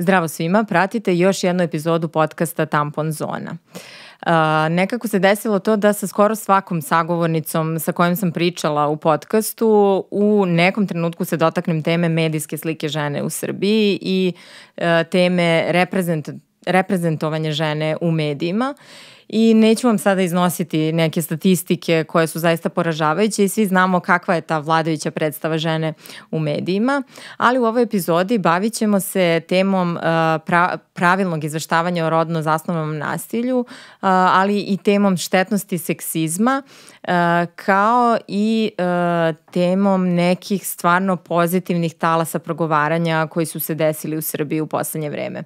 Zdravo svima, pratite još jednu epizodu podcasta Tampon Zona. Uh, nekako se desilo to da sa skoro svakom sagovornicom sa kojom sam pričala u podcastu u nekom trenutku se dotaknem teme medijske slike žene u Srbiji i uh, teme reprezent, reprezentovanja žene u medijima. I neću vam sada iznositi neke statistike koje su zaista poražavajuće i svi znamo kakva je ta vladajuća predstava žene u medijima, ali u ovoj epizodi bavit ćemo se temom pra, pravilnog izveštavanja o rodno zasnovanom nasilju, uh, ali i temom štetnosti seksizma, uh, kao i temom nekih stvarno pozitivnih talasa progovaranja koji su se desili u Srbiji u poslednje vreme.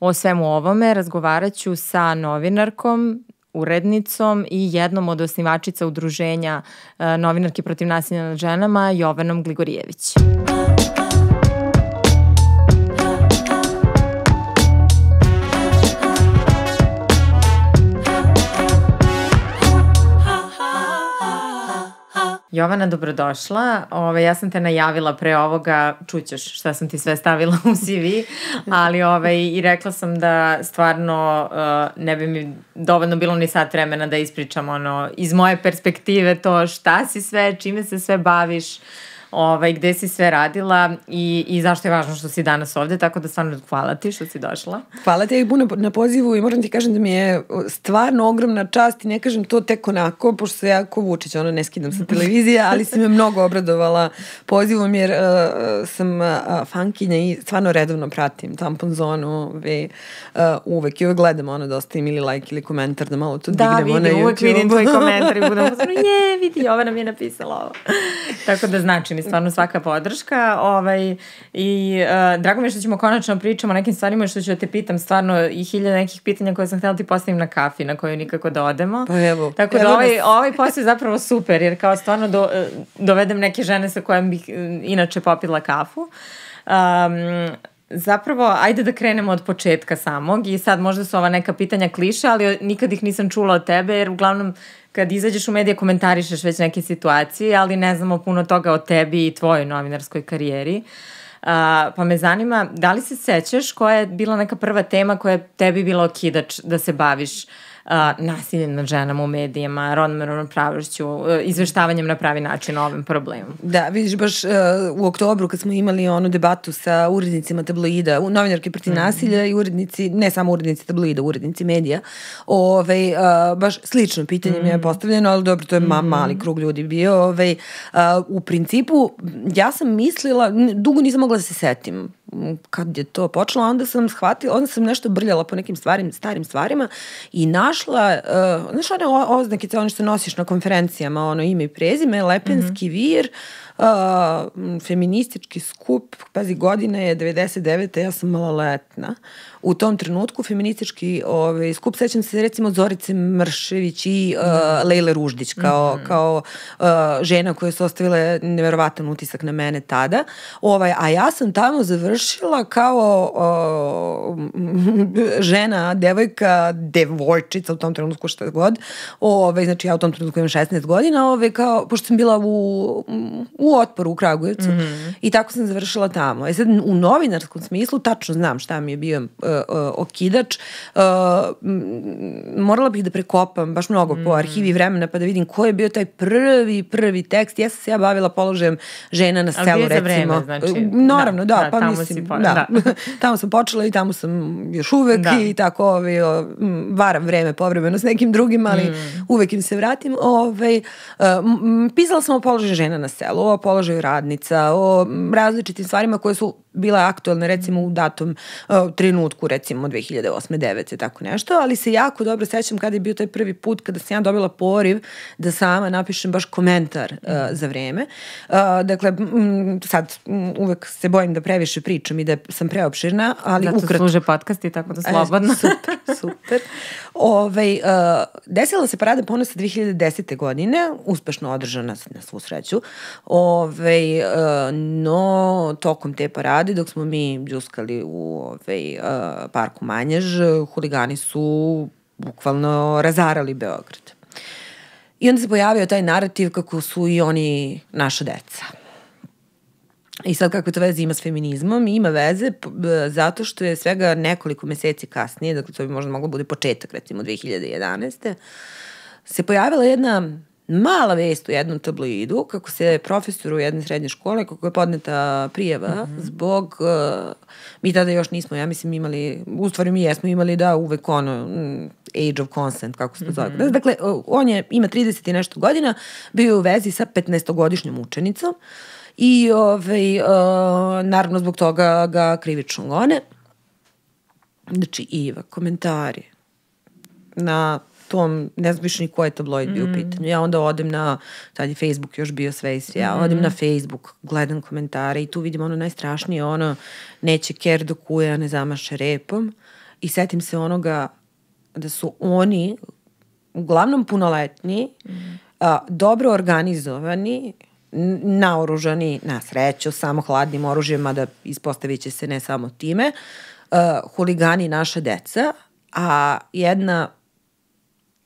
O svemu ovome razgovarat ću sa novinarkom, urednicom i jednom od osnivačica udruženja e, novinarke protiv nasilja nad ženama Jovanom Gligorijević. Jovana, dobrodošla. Ove, ja sam te najavila pre ovoga, čućeš šta sam ti sve stavila u CV, ali ove, i rekla sam da stvarno uh, ne bi mi dovoljno bilo ni sat vremena da ispričam ono, iz moje perspektive to šta si sve, čime se sve baviš, ovaj, gde si sve radila i, i zašto je važno što si danas ovde, tako da stvarno hvala ti što si došla. Hvala ti puno na pozivu i moram ti kažem da mi je stvarno ogromna čast i ne kažem to tek onako, pošto se ja ko Vučić, ono ne skidam sa televizije, ali si me mnogo obradovala pozivom jer uh, sam uh, fankinja i stvarno redovno pratim tampon zonu ve, uh, uvek i uvek gledam ono dosta im ili like ili komentar da malo to da, dignemo vidim, na YouTube. Da, uvek vidim tvoj komentar i budem je, vidi, ova nam je napisala ovo. Tako da znači mi stvarno svaka podrška. Ovaj, I uh, drago mi je što ćemo konačno pričamo o nekim stvarima što ću da te pitam stvarno i hiljada nekih pitanja koje sam htjela da ti postavim na kafi na koju nikako da odemo. Pa evo. Tako da evo da ovaj, nas... ovaj posao je zapravo super jer kao stvarno do, dovedem neke žene sa kojim bih inače popila kafu. Um, Zapravo, ajde da krenemo od početka samog i sad možda su ova neka pitanja kliše, ali nikad ih nisam čula od tebe jer uglavnom kad izađeš u medije komentarišeš već neke situacije, ali ne znamo puno toga o tebi i tvojoj novinarskoj karijeri. Uh, pa me zanima, da li se sećaš koja je bila neka prva tema koja je tebi bila okidač da se baviš uh, nasiljem nad ženama u medijima, rodnom ravnopravnošću, e, izveštavanjem na pravi način o ovim problemom. Da, vidiš, baš uh, u oktobru kad smo imali onu debatu sa urednicima tabloida, novinarke protiv mm. nasilja i urednici, ne samo urednici tabloida, urednici medija, ovaj, uh, baš slično pitanje mm. mi je postavljeno, ali dobro, to je ma, mali krug ljudi bio. Ovaj, uh, u principu, ja sam mislila, dugo nisam mogla da se setim kad je to počelo, onda sam shvatila, onda sam nešto brljala po nekim stvarim, starim stvarima i našla, uh, znaš one oznake, ono što nosiš na konferencijama, ono ime i prezime, Lepenski mm -hmm. vir, uh, feministički skup, pazi, godina je 99. ja sam maloletna. U tom trenutku feministički ovaj, skup, sećam se recimo Zorice Mršević i uh, Lejle Ruždić kao, mm -hmm. kao uh, žena koja su ostavile neverovatan utisak na mene tada. Ovaj, a ja sam tamo završila kao uh, žena, devojka, devojčica u tom trenutku šta god. Ovaj, znači ja u tom trenutku imam 16 godina, ovaj, kao, pošto sam bila u, u u otporu u Kragujevcu mm -hmm. i tako sam završila tamo. E sad u novinarskom smislu tačno znam šta mi je bio uh, uh, okidač. Uh, morala bih da prekopam baš mnogo mm -hmm. po mhm. arhivi vremena pa da vidim ko je bio taj prvi, prvi tekst. Ja sam se ja bavila položajem žena na selu recimo. Vreme, znači, Naravno, da, da pa tamo mislim, po, da. da. tamo sam počela i tamo sam još uvek da. i tako ovaj, varam vreme povremeno s nekim drugim, ali mm. uvek im se vratim. Ovaj, uh, pisala sam o položaju žena na selu, o položaju radnica, o različitim stvarima koje su bile aktualne recimo u datom uh, trenutku recimo 2008. 9. tako nešto, ali se jako dobro sećam kada je bio taj prvi put kada sam ja dobila poriv da sama napišem baš komentar uh, za vreme. Uh, dakle, m, sad m, uvek se bojim da previše pričam i da sam preopširna, ali Zato ukratko. služe podcasti, tako da slobodno. E, super, super. Ove, uh, desila se parada ponosa 2010. godine, uspešno održana na svu sreću. Ove, uh, no, tokom te parade, dok smo mi džuskali u ove, uh, parku Manjež, huligani su bukvalno razarali Beograd. I onda se pojavio taj narativ kako su i oni naša deca. I sad kakve to veze ima s feminizmom? Ima veze zato što je svega nekoliko meseci kasnije, dakle to bi možda moglo bude početak recimo 2011. se pojavila jedna mala vest u jednom tabloidu kako se profesor u jedne srednje škole, kako je podneta prijeva mm -hmm. zbog, uh, mi tada još nismo, ja mislim imali, u stvari mi jesmo imali da uvek ono, mm, age of consent, kako se to zove. Mm -hmm. Dakle, on je, ima 30 i nešto godina, bio je u vezi sa 15-godišnjom učenicom i ovaj, uh, naravno zbog toga ga krivično gone. Znači, Iva, komentari na tom, ne znam više ni ko je tabloid bio mm. u pitanju. Ja onda odem na, tad je Facebook još bio sve i sve, ja odem mm. na Facebook, gledam komentare i tu vidim ono najstrašnije, ono, neće ker do kuja ne zamaše repom i setim se onoga da su oni uglavnom punoletni, mm. a, dobro organizovani, naoružani na sreću, samo hladnim oružjem, mada ispostavit će se ne samo time, uh, huligani naša deca, a jedna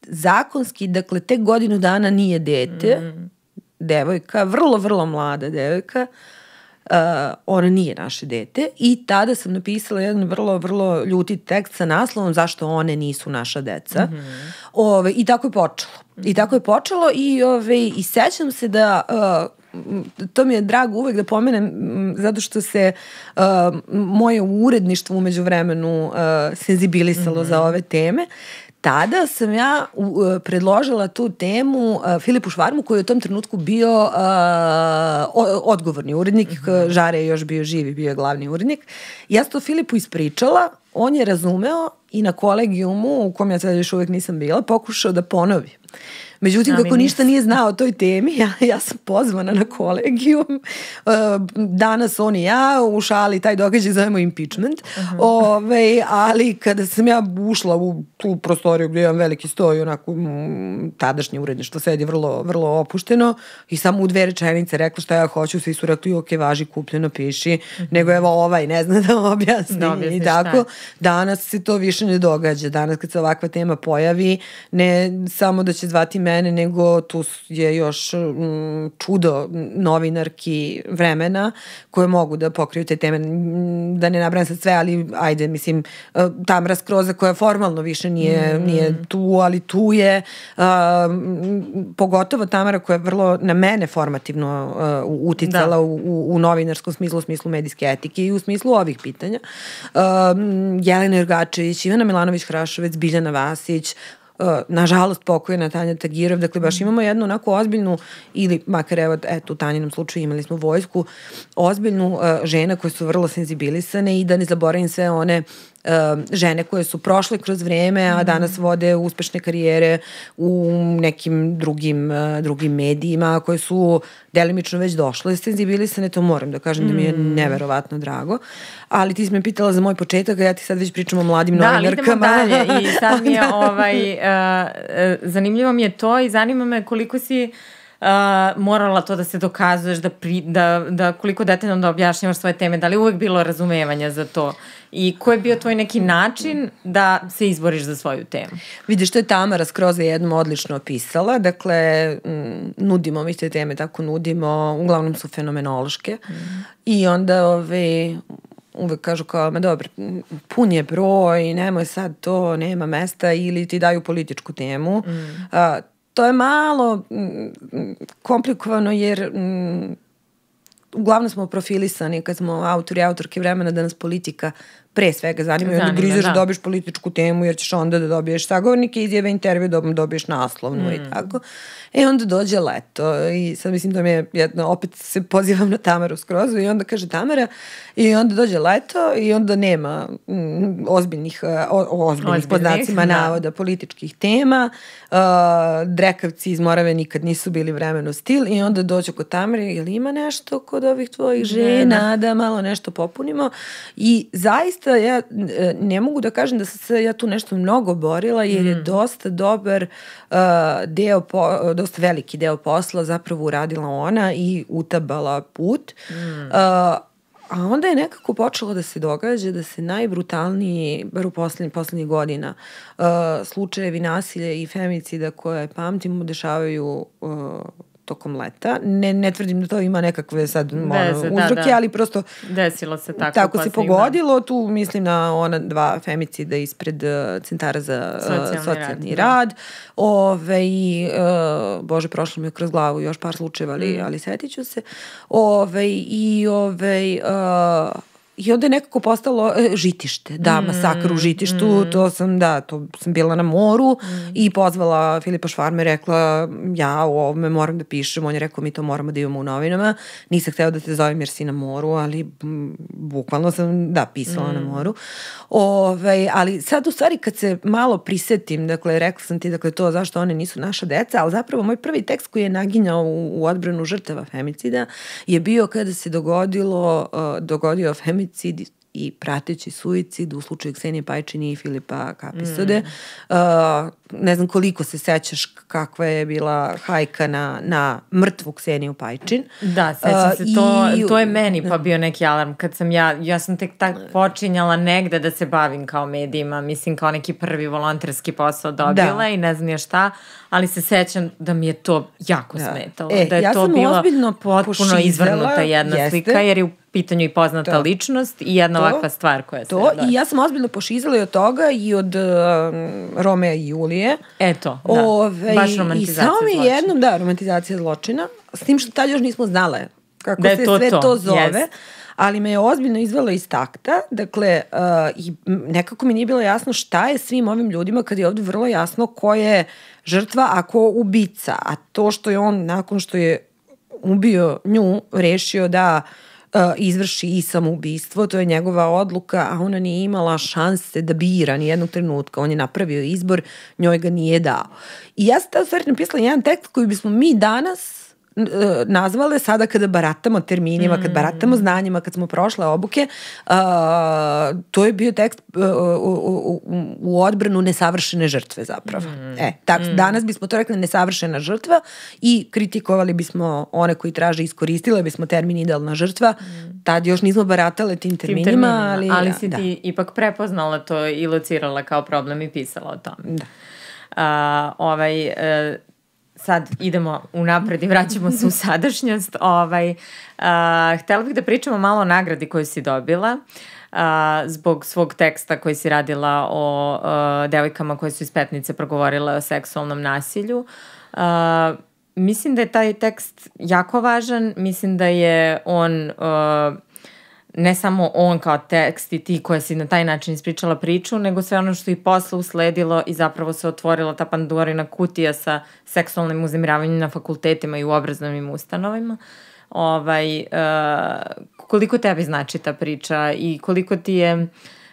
zakonski, dakle, te godinu dana nije dete, mm. devojka, vrlo, vrlo mlada devojka, uh, ona nije naše dete i tada sam napisala jedan vrlo, vrlo ljuti tekst sa naslovom zašto one nisu naša deca. Mm -hmm. ove, I tako je počelo. I tako je počelo i, ove, i sećam se da uh, to mi je drago uvek da pomenem zato što se uh, moje uredništvo umeđu vremenu uh, senzibilisalo mm -hmm. za ove teme tada sam ja uh, predložila tu temu uh, Filipu Švarmu koji je u tom trenutku bio uh, odgovorni urednik, mm -hmm. Žare je još bio živi, bio je glavni urednik. Ja sam to Filipu ispričala, on je razumeo i na kolegijumu u kom ja sad još uvek nisam bila, pokušao da ponovi. Međutim, kako ništa nije znao o toj temi, ja, ja sam pozvana na kolegijum. Uh, danas on i ja u šali taj događaj zovemo impeachment. Uh -huh. Ove, ali kada sam ja ušla u tu prostoriju gdje imam veliki sto i onako m, tadašnje uredništvo sedi vrlo, vrlo opušteno i samo u dve rečenice rekla šta ja hoću, svi su rekli ok, važi, kupljeno, piši, uh -huh. nego evo ovaj ne zna da objasni. Da I tako, danas se to više ne događa. Danas kad se ovakva tema pojavi, ne samo da će zvati me mene, nego tu je još m, čudo novinarki vremena koje mogu da pokriju te teme, da ne nabrajam sad sve, ali ajde, mislim, e, Tamra Skroza koja formalno više nije, mm. nije tu, ali tu je, a, pogotovo Tamara koja je vrlo na mene formativno uh, uticala da. u, u novinarskom smislu, u smislu medijske etike i u smislu ovih pitanja. Uh, Jelena Jurgačević, Ivana Milanović-Hrašovec, Biljana Vasić, Uh, nažalost pokojena Tanja Tagirov, dakle baš imamo jednu onako ozbiljnu, ili makar evo, eto u Tanjinom slučaju imali smo vojsku, ozbiljnu uh, žena koje su vrlo senzibilisane i da ne zaboravim sve one žene koje su prošle kroz vreme, a mhm. danas vode uspešne karijere u nekim drugim, drugim medijima koje su delimično već došle senzibilisane, to moram da kažem da mi je mm. neverovatno drago. Ali ti si me pitala za moj početak, a ja ti sad već pričam o mladim da, novinarkama. Da, dalje i sad mi je ovaj, uh, uh, zanimljivo mi je to i zanima me koliko si uh, morala to da se dokazuješ, da, pri, da, da koliko detaljno da objašnjavaš svoje teme, da li uvek bilo razumevanja za to? I ko je bio tvoj neki način da se izboriš za svoju temu? Vidiš, to je Tamara Skroza jednom odlično opisala. Dakle, nudimo mi te teme, tako nudimo. Uglavnom su fenomenološke. Mm. I onda ove, uvek kažu kao, ma dobro, pun je broj, nemoj sad to, nema mesta, ili ti daju političku temu. Mm. A, to je malo komplikovano jer uglavnom smo profilisani kad smo autori i autorke vremena da nas politika pre svega zanima i onda grizeš da. da dobiješ političku temu jer ćeš onda da dobiješ sagovornike, izjave intervju, da dobiješ naslovnu mm. i tako. E onda dođe leto i sad mislim da mi je jedno, opet se pozivam na Tamaru skroz i onda kaže Tamara i onda dođe leto i onda nema mm, ozbiljnih, e, o, ozbiljnih podnacima da. navoda političkih tema. Uh, drekavci iz Morave nikad nisu bili vremeno stil i onda dođe kod Tamare, jel ima nešto kod ovih tvojih žena ne, da malo nešto popunimo i zaista ja e, ne mogu da kažem da sam se ja tu nešto mnogo borila jer je mm. dosta dobar uh, deo po, dosta veliki deo posla zapravo uradila ona i utabala put. Mm. Uh, a onda je nekako počelo da se događa da se najbrutalniji, bar u poslednjih, poslednjih godina, uh, slučajevi nasilja i femicida koje pamtimo dešavaju uh, tokom leta. Ne, ne tvrdim da to ima nekakve sad ono, Veze, da, uzroke, da. ali prosto Desilo se tako. tako se poslednjih pogodilo. Tu mislim na ona dva femicida ispred uh, centara za uh, Socijalni socijalni, rad, rad. da. Ove, i, uh, Bože, prošlo mi je kroz glavu još par slučajeva, ali, Mm. ali setit ću se. Ove, I ove, uh, I onda je nekako postalo e, žitište, da, Mm, masakr u žitištu, to sam, da, to sam bila na moru i pozvala Filipa Švarme, rekla, ja o ovome moram da pišem, on je rekao, mi to moramo da imamo u novinama, nisam hteo da te zovem jer si na moru, ali m, bukvalno sam, da, pisala na moru. Ove, ali sad u stvari kad se malo prisetim, dakle, rekla sam ti, dakle, to zašto one nisu naša deca, ali zapravo moj prvi tekst koji je naginjao u, u odbranu žrtava femicida je bio kada se dogodilo, uh, dogodio femicid i prateći suicid u slučaju Ksenije Pajčini i Filipa Kapisode. Mm. Uh, ne znam koliko se sećaš kakva je bila hajka na, na mrtvu Kseniju Pajčin. Da, sećam Uh, se, to, i- to je meni pa bio neki alarm kad sam ja, ja sam tek tak počinjala negde da se bavim kao medijima, mislim kao neki prvi volonterski posao dobila Da. i ne znam je šta, ali se sećam da mi je to jako Da. smetalo, E, da je ja to bila potpuno izvrnuta jedna jeste. slika jer je u pitanju i poznata To. ličnost i jedna To. ovakva stvar koja se To, dođe. i ja sam ozbiljno pošizala i od toga i od uh, Romea i Julije. Eto, da, Ove, baš I romantizacija samo mi zločina. jednom, da, romantizacija zločina, s tim što tad još nismo znale kako Da je se to sve to, to, zove. jest. Ali me je ozbiljno izvelo iz takta, dakle, uh, i nekako mi nije bilo jasno šta je svim ovim ljudima kad je ovde vrlo jasno ko je žrtva, a ko ubica. A to što je on, nakon što je ubio nju, rešio da uh, izvrši i samoubistvo, to je njegova odluka, a ona nije imala šanse da bira ni jednog trenutka. On je napravio izbor, njoj ga nije dao. I ja sam tada u stvari napisala jedan tekst koji bismo mi danas e, nazvale sada kada baratamo terminima, kad baratamo znanjima, kad smo prošle obuke, uh, to je bio tekst uh, u, u, u, u odbranu nesavršene žrtve zapravo. E, tak, danas bismo to rekli nesavršena žrtva i kritikovali bismo one koji traže, iskoristile bismo termin idealna žrtva. Tad još nismo baratale tim tim terminima, terminima, ali, ali si da. ti ipak prepoznala to i locirala kao problem i pisala o tome. Da. A, ovaj, e, sad idemo u napred i vraćamo se u sadašnjost. Ovaj, a, htela bih da pričamo malo o nagradi koju si dobila a, zbog svog teksta koji si radila o a, devojkama koje su iz Petnice progovorile o seksualnom nasilju. A, mislim da je taj tekst jako važan, mislim da je on a, ne samo on kao tekst i ti koja si na taj način ispričala priču, nego sve ono što i posle usledilo i zapravo se otvorila ta pandorina kutija sa seksualnim uzemiravanjem na fakultetima i u obrazovnim ustanovima. Ovaj, uh, koliko tebi znači ta priča i koliko ti je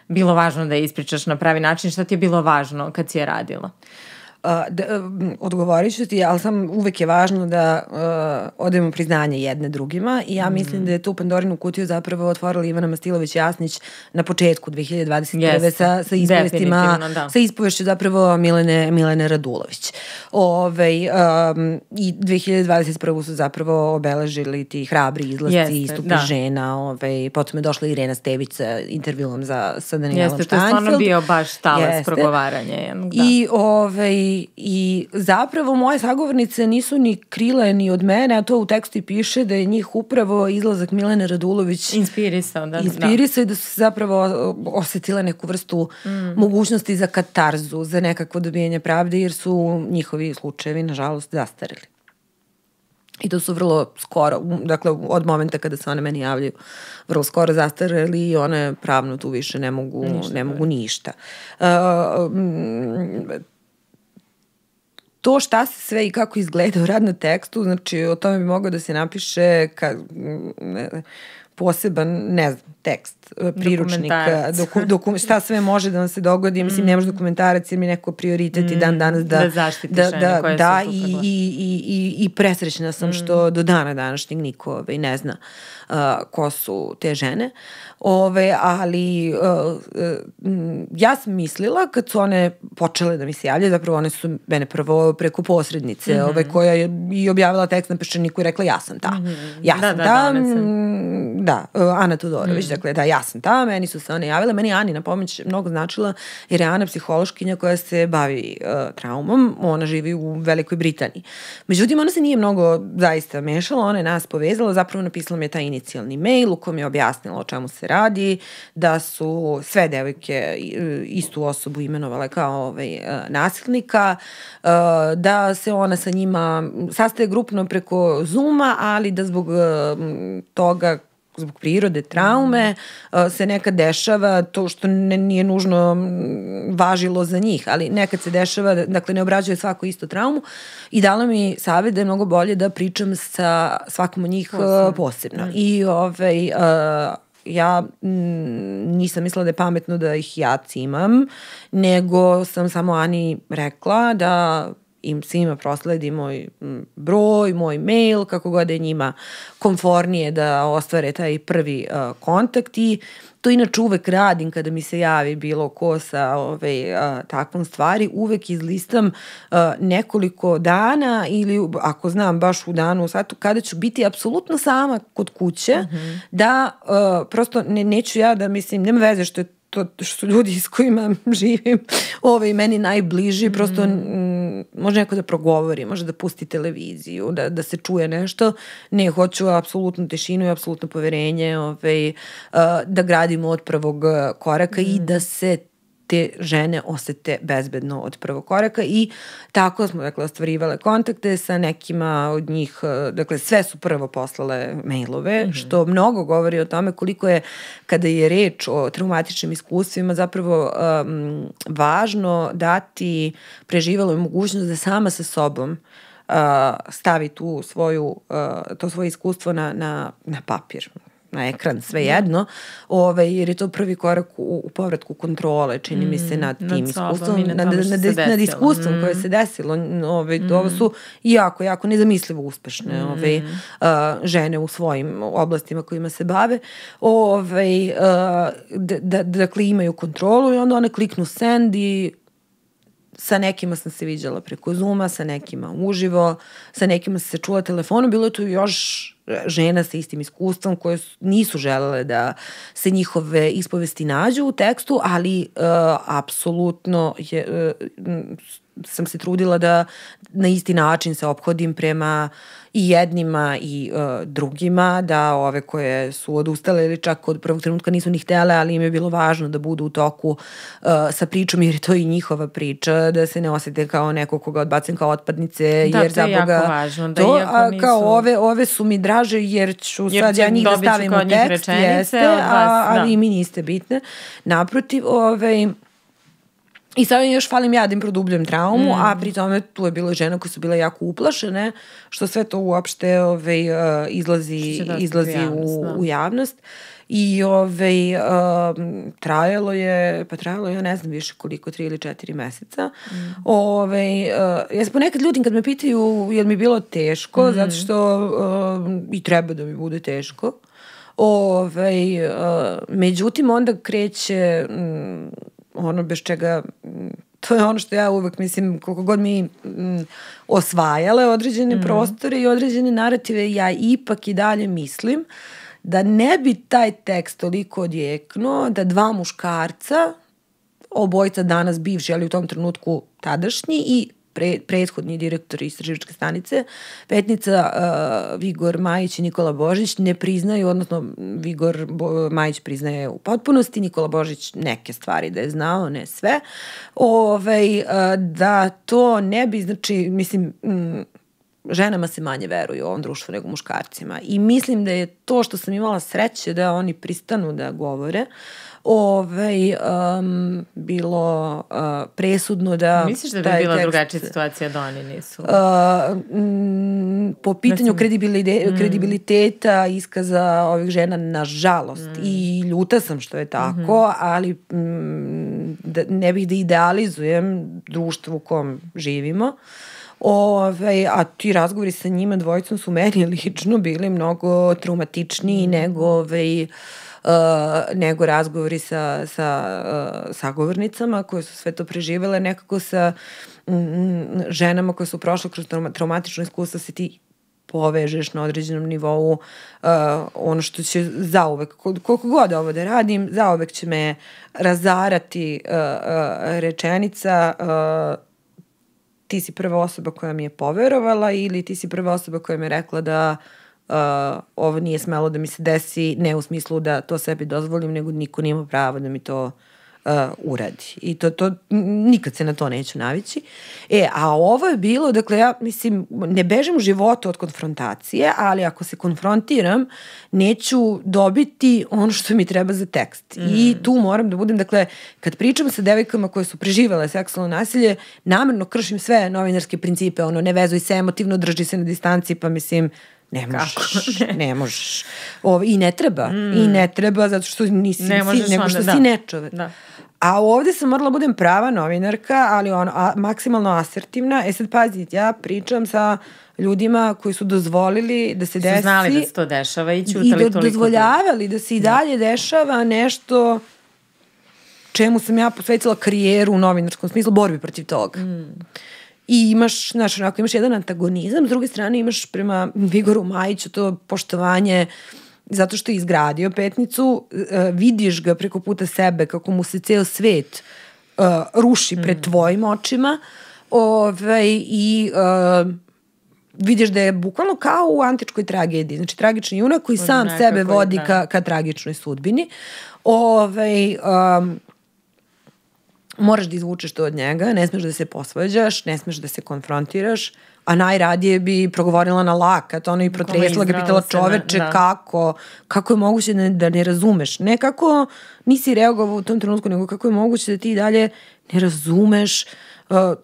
bilo važno da je ispričaš na pravi način, šta ti je bilo važno kad si je radila? Uh, da, um, odgovorit ću ti, ali sam uvek je važno da uh, odemo priznanje jedne drugima i ja mislim da je tu Pandorinu kutiju zapravo otvorila Ivana Mastilović-Jasnić na početku 2021. Jeste, sa, sa ispovestima, definitivno, da. sa ispovešću zapravo Milene, Milene Radulović. Ove, um, I 2021. su zapravo obeležili ti hrabri izlasci Jeste, i istupi da. žena. Ove, potom je došla Irena Stević sa intervjuom za, sa Danielom Jeste, to je stvarno bio baš talas Jeste. progovaranja. jednog, Da. I, ovaj, I zapravo moje sagovornice nisu ni krile ni od mene, a to u tekstu i piše da je njih upravo izlazak Milene Radulović Inspirisao, da. da. inspirisao i da su zapravo osetile neku vrstu mm. mogućnosti za katarzu, za nekakvo dobijanje pravde, jer su njihovi slučajevi, nažalost, zastarili. I to su vrlo skoro, dakle od momenta kada se one meni javljaju, vrlo skoro zastareli i one pravno tu više ne mogu ništa. Ne mogu ništa. Uh, to šta se sve i kako izgleda u radnom tekstu, znači o tome bi mogao da se napiše ka, ne, poseban, ne znam, tekst, priručnik, Dokumentarac. doku, doku, šta sve može da vam se dogodi, mislim, ne može dokumentarac jer mi neko prioritet i dan danas da, da zaštiti da, da, koje su da tu i, i, i, i, i presrećna sam što do dana današnjeg niko ovaj, ne zna uh, ko su te žene. Ove, ali uh, uh, ja sam mislila kad su one počele da mi se javljaju, zapravo one su mene prvo preko posrednice, mm -hmm. ove, koja je i objavila tekst na peščaniku i rekla ja sam ta. Mm -hmm. Ja Da, sam da, ta. da, mm, da, uh, Ana Todorović, mm. dakle da ja sam ta, meni su se one javile, meni Anina pomoć mnogo značila jer je Ana psihološkinja koja se bavi uh, traumom, ona živi u Velikoj Britaniji. Međutim, ona se nije mnogo zaista mešala, ona je nas povezala, zapravo napisala mi je taj inicijalni mail u kom je objasnila o čemu se radi, da su sve devojke istu osobu imenovale kao ovaj, nasilnika, uh, da se ona sa njima sastaje grupno preko Zuma, ali da zbog toga zbog prirode traume se nekad dešava to što ne, nije nužno važilo za njih, ali nekad se dešava, dakle ne obrađuje svako isto traumu i dala mi savjet da je mnogo bolje da pričam sa svakom od njih posebno. posebno. Mm. I ovaj, ja nisam mislila da je pametno da ih ja cimam, nego sam samo Ani rekla da im svima prosledi moj broj, moj mail, kako god je njima konfornije da ostvare taj prvi uh, kontakt i to inače uvek radim kada mi se javi bilo ko sa ove, uh, takvom stvari, uvek izlistam uh, nekoliko dana ili ako znam baš u danu u satu kada ću biti apsolutno sama kod kuće, mhm. -huh. da uh, prosto ne, neću ja da mislim, nema veze što je to što su ljudi s kojima živim ove, meni najbliži, prosto mm. može neko da progovori, može da pusti televiziju, da, da se čuje nešto. Ne, hoću apsolutnu tišinu i apsolutno poverenje ove, uh, da gradimo od prvog koraka mm. i da se te žene osete bezbedno od prvog koraka i tako smo, dakle, ostvarivale kontakte sa nekima od njih, e, dakle, sve su prvo poslale mailove, mm -hmm. što mnogo govori o tome koliko je, kada je reč o traumatičnim iskustvima, zapravo um, važno dati preživaloj mogućnost da sama sa sobom uh, stavi tu svoju, uh, to svoje iskustvo na, na, na papir na ekran, sve da. jedno, ovaj, jer je to prvi korak u, u povratku kontrole, čini mm, mi se, nad tim nad iskustvom, nad, nad, nad, nad iskustvom mm. koje se desilo. Ovaj, mm. Ovo su jako, jako nezamislivo uspešne mm. ovaj, uh, žene u svojim oblastima kojima se bave. Ovaj, uh, da, dakle, imaju kontrolu i onda one kliknu send i sa nekima sam se viđala preko Zuma, sa nekima uživo, sa nekima sam se čula telefonom, bilo je tu još žena sa istim iskustvom koje nisu želele da se njihove ispovesti nađu u tekstu, ali uh, apsolutno je, uh, sam se trudila da na isti način se ophodim prema i jednima i uh, drugima, da ove koje su odustale ili čak od prvog trenutka nisu ni htele, ali im je bilo važno da budu u toku uh, sa pričom, jer je to i njihova priča, da se ne osete kao neko koga odbacim kao otpadnice, da, jer za Boga... važno, da to, a, nisu... kao ove, ove su mi draže jer ću jer sad ja njih da stavim u tekst, jeste, a, ali da. i mi niste bitne. Naprotiv, ovaj, I sad još falim ja da im produbljujem traumu, mm. a pri tome tu je bilo žena koje su bile jako uplašene, što sve to uopšte ove, uh, izlazi, izlazi u javnost, u, da. u javnost. I ove, um, trajalo je, pa trajalo je, ja ne znam više koliko, tri ili četiri meseca. Mm. Ove, uh, ja se ponekad ljudim kad me pitaju je li mi bilo teško, mm. zato što uh, i treba da mi bude teško. Ove, uh, međutim, onda kreće um, ono bez čega to je ono što ja uvek mislim koliko god mi mm, osvajale određene mm. prostore i određene narative ja ipak i dalje mislim da ne bi taj tekst toliko odjeknuo da dva muškarca obojca danas bivši, ali u tom trenutku tadašnji i pre, prethodni direktor istraživačke stanice, Petnica, uh, Vigor Majić i Nikola Božić ne priznaju, odnosno Vigor Bo, Majić priznaje u potpunosti, Nikola Božić neke stvari da je znao, ne sve, ovaj, uh, da to ne bi, znači, mislim, mm, ženama se manje veruju u ovom društvu nego muškarcima. I mislim da je to što sam imala sreće da oni pristanu da govore, ovaj, um, bilo uh, presudno da... Misliš da bi bila tekst, drugačija situacija da oni nisu? Uh, m, po pitanju kredibilite, mm. kredibiliteta iskaza ovih žena, nažalost, mm. i ljuta sam što je tako, mm -hmm. ali m, da, ne bih da idealizujem društvo u kom živimo. Ove, a ti razgovori sa njima dvojicom su meni lično bili mnogo traumatičniji mm. nego ove, uh, nego razgovori sa, sa uh, sagovornicama koje su sve to preživele, nekako sa mm, ženama koje su prošle kroz traumatično iskustvo se ti povežeš na određenom nivou uh, ono što će zauvek, koliko god ovo da radim, zauvek će me razarati uh, uh, rečenica uh, ti si prva osoba koja mi je poverovala ili ti si prva osoba koja mi je rekla da uh, ovo nije smelo da mi se desi, ne u smislu da to sebi dozvolim, nego niko nima pravo da mi to uh, uh, uradi. I to, to, nikad se na to neću navići. E, a ovo je bilo, dakle, ja mislim, ne bežim u životu od konfrontacije, ali ako se konfrontiram, neću dobiti ono što mi treba za tekst. Mm. I tu moram da budem, dakle, kad pričam sa devojkama koje su preživale seksualno nasilje, namerno kršim sve novinarske principe, ono, ne vezuj se emotivno, drži se na distanci, pa mislim, Ne možeš. Kako? Ne. ne možeš. O, I ne treba. Mm. I ne treba zato što nisi, ne si, nego što onda, si da. nečovek. Da. A ovde sam morala da budem prava novinarka, ali ono, a, maksimalno asertivna. E sad pazi, ja pričam sa ljudima koji su dozvolili da se desi. Su znali da se to dešava i ćutali toliko. I da dozvoljavali da se i da. dalje da. dešava nešto čemu sam ja posvetila karijeru u novinarskom smislu, borbi protiv toga. Mm. I imaš, znaš, onako, imaš jedan antagonizam, s druge strane imaš prema Vigoru Majiću to poštovanje zato što je izgradio petnicu, uh, vidiš ga preko puta sebe kako mu se ceo svet uh, ruši pred mm. tvojim očima ovaj, i uh, vidiš da je bukvalno kao u antičkoj tragediji. Znači, tragični junak koji sam sebe vodi da. ka, ka tragičnoj sudbini. Ovaj, um, moraš da izvučeš to od njega, ne smeš da se posvađaš, ne smeš da se konfrontiraš, a najradije bi progovorila na lakat, ono i protresla ga, pitala čoveče da. kako, kako je moguće da ne, da ne razumeš. Ne kako nisi reagovao u tom trenutku, nego kako je moguće da ti dalje ne razumeš uh,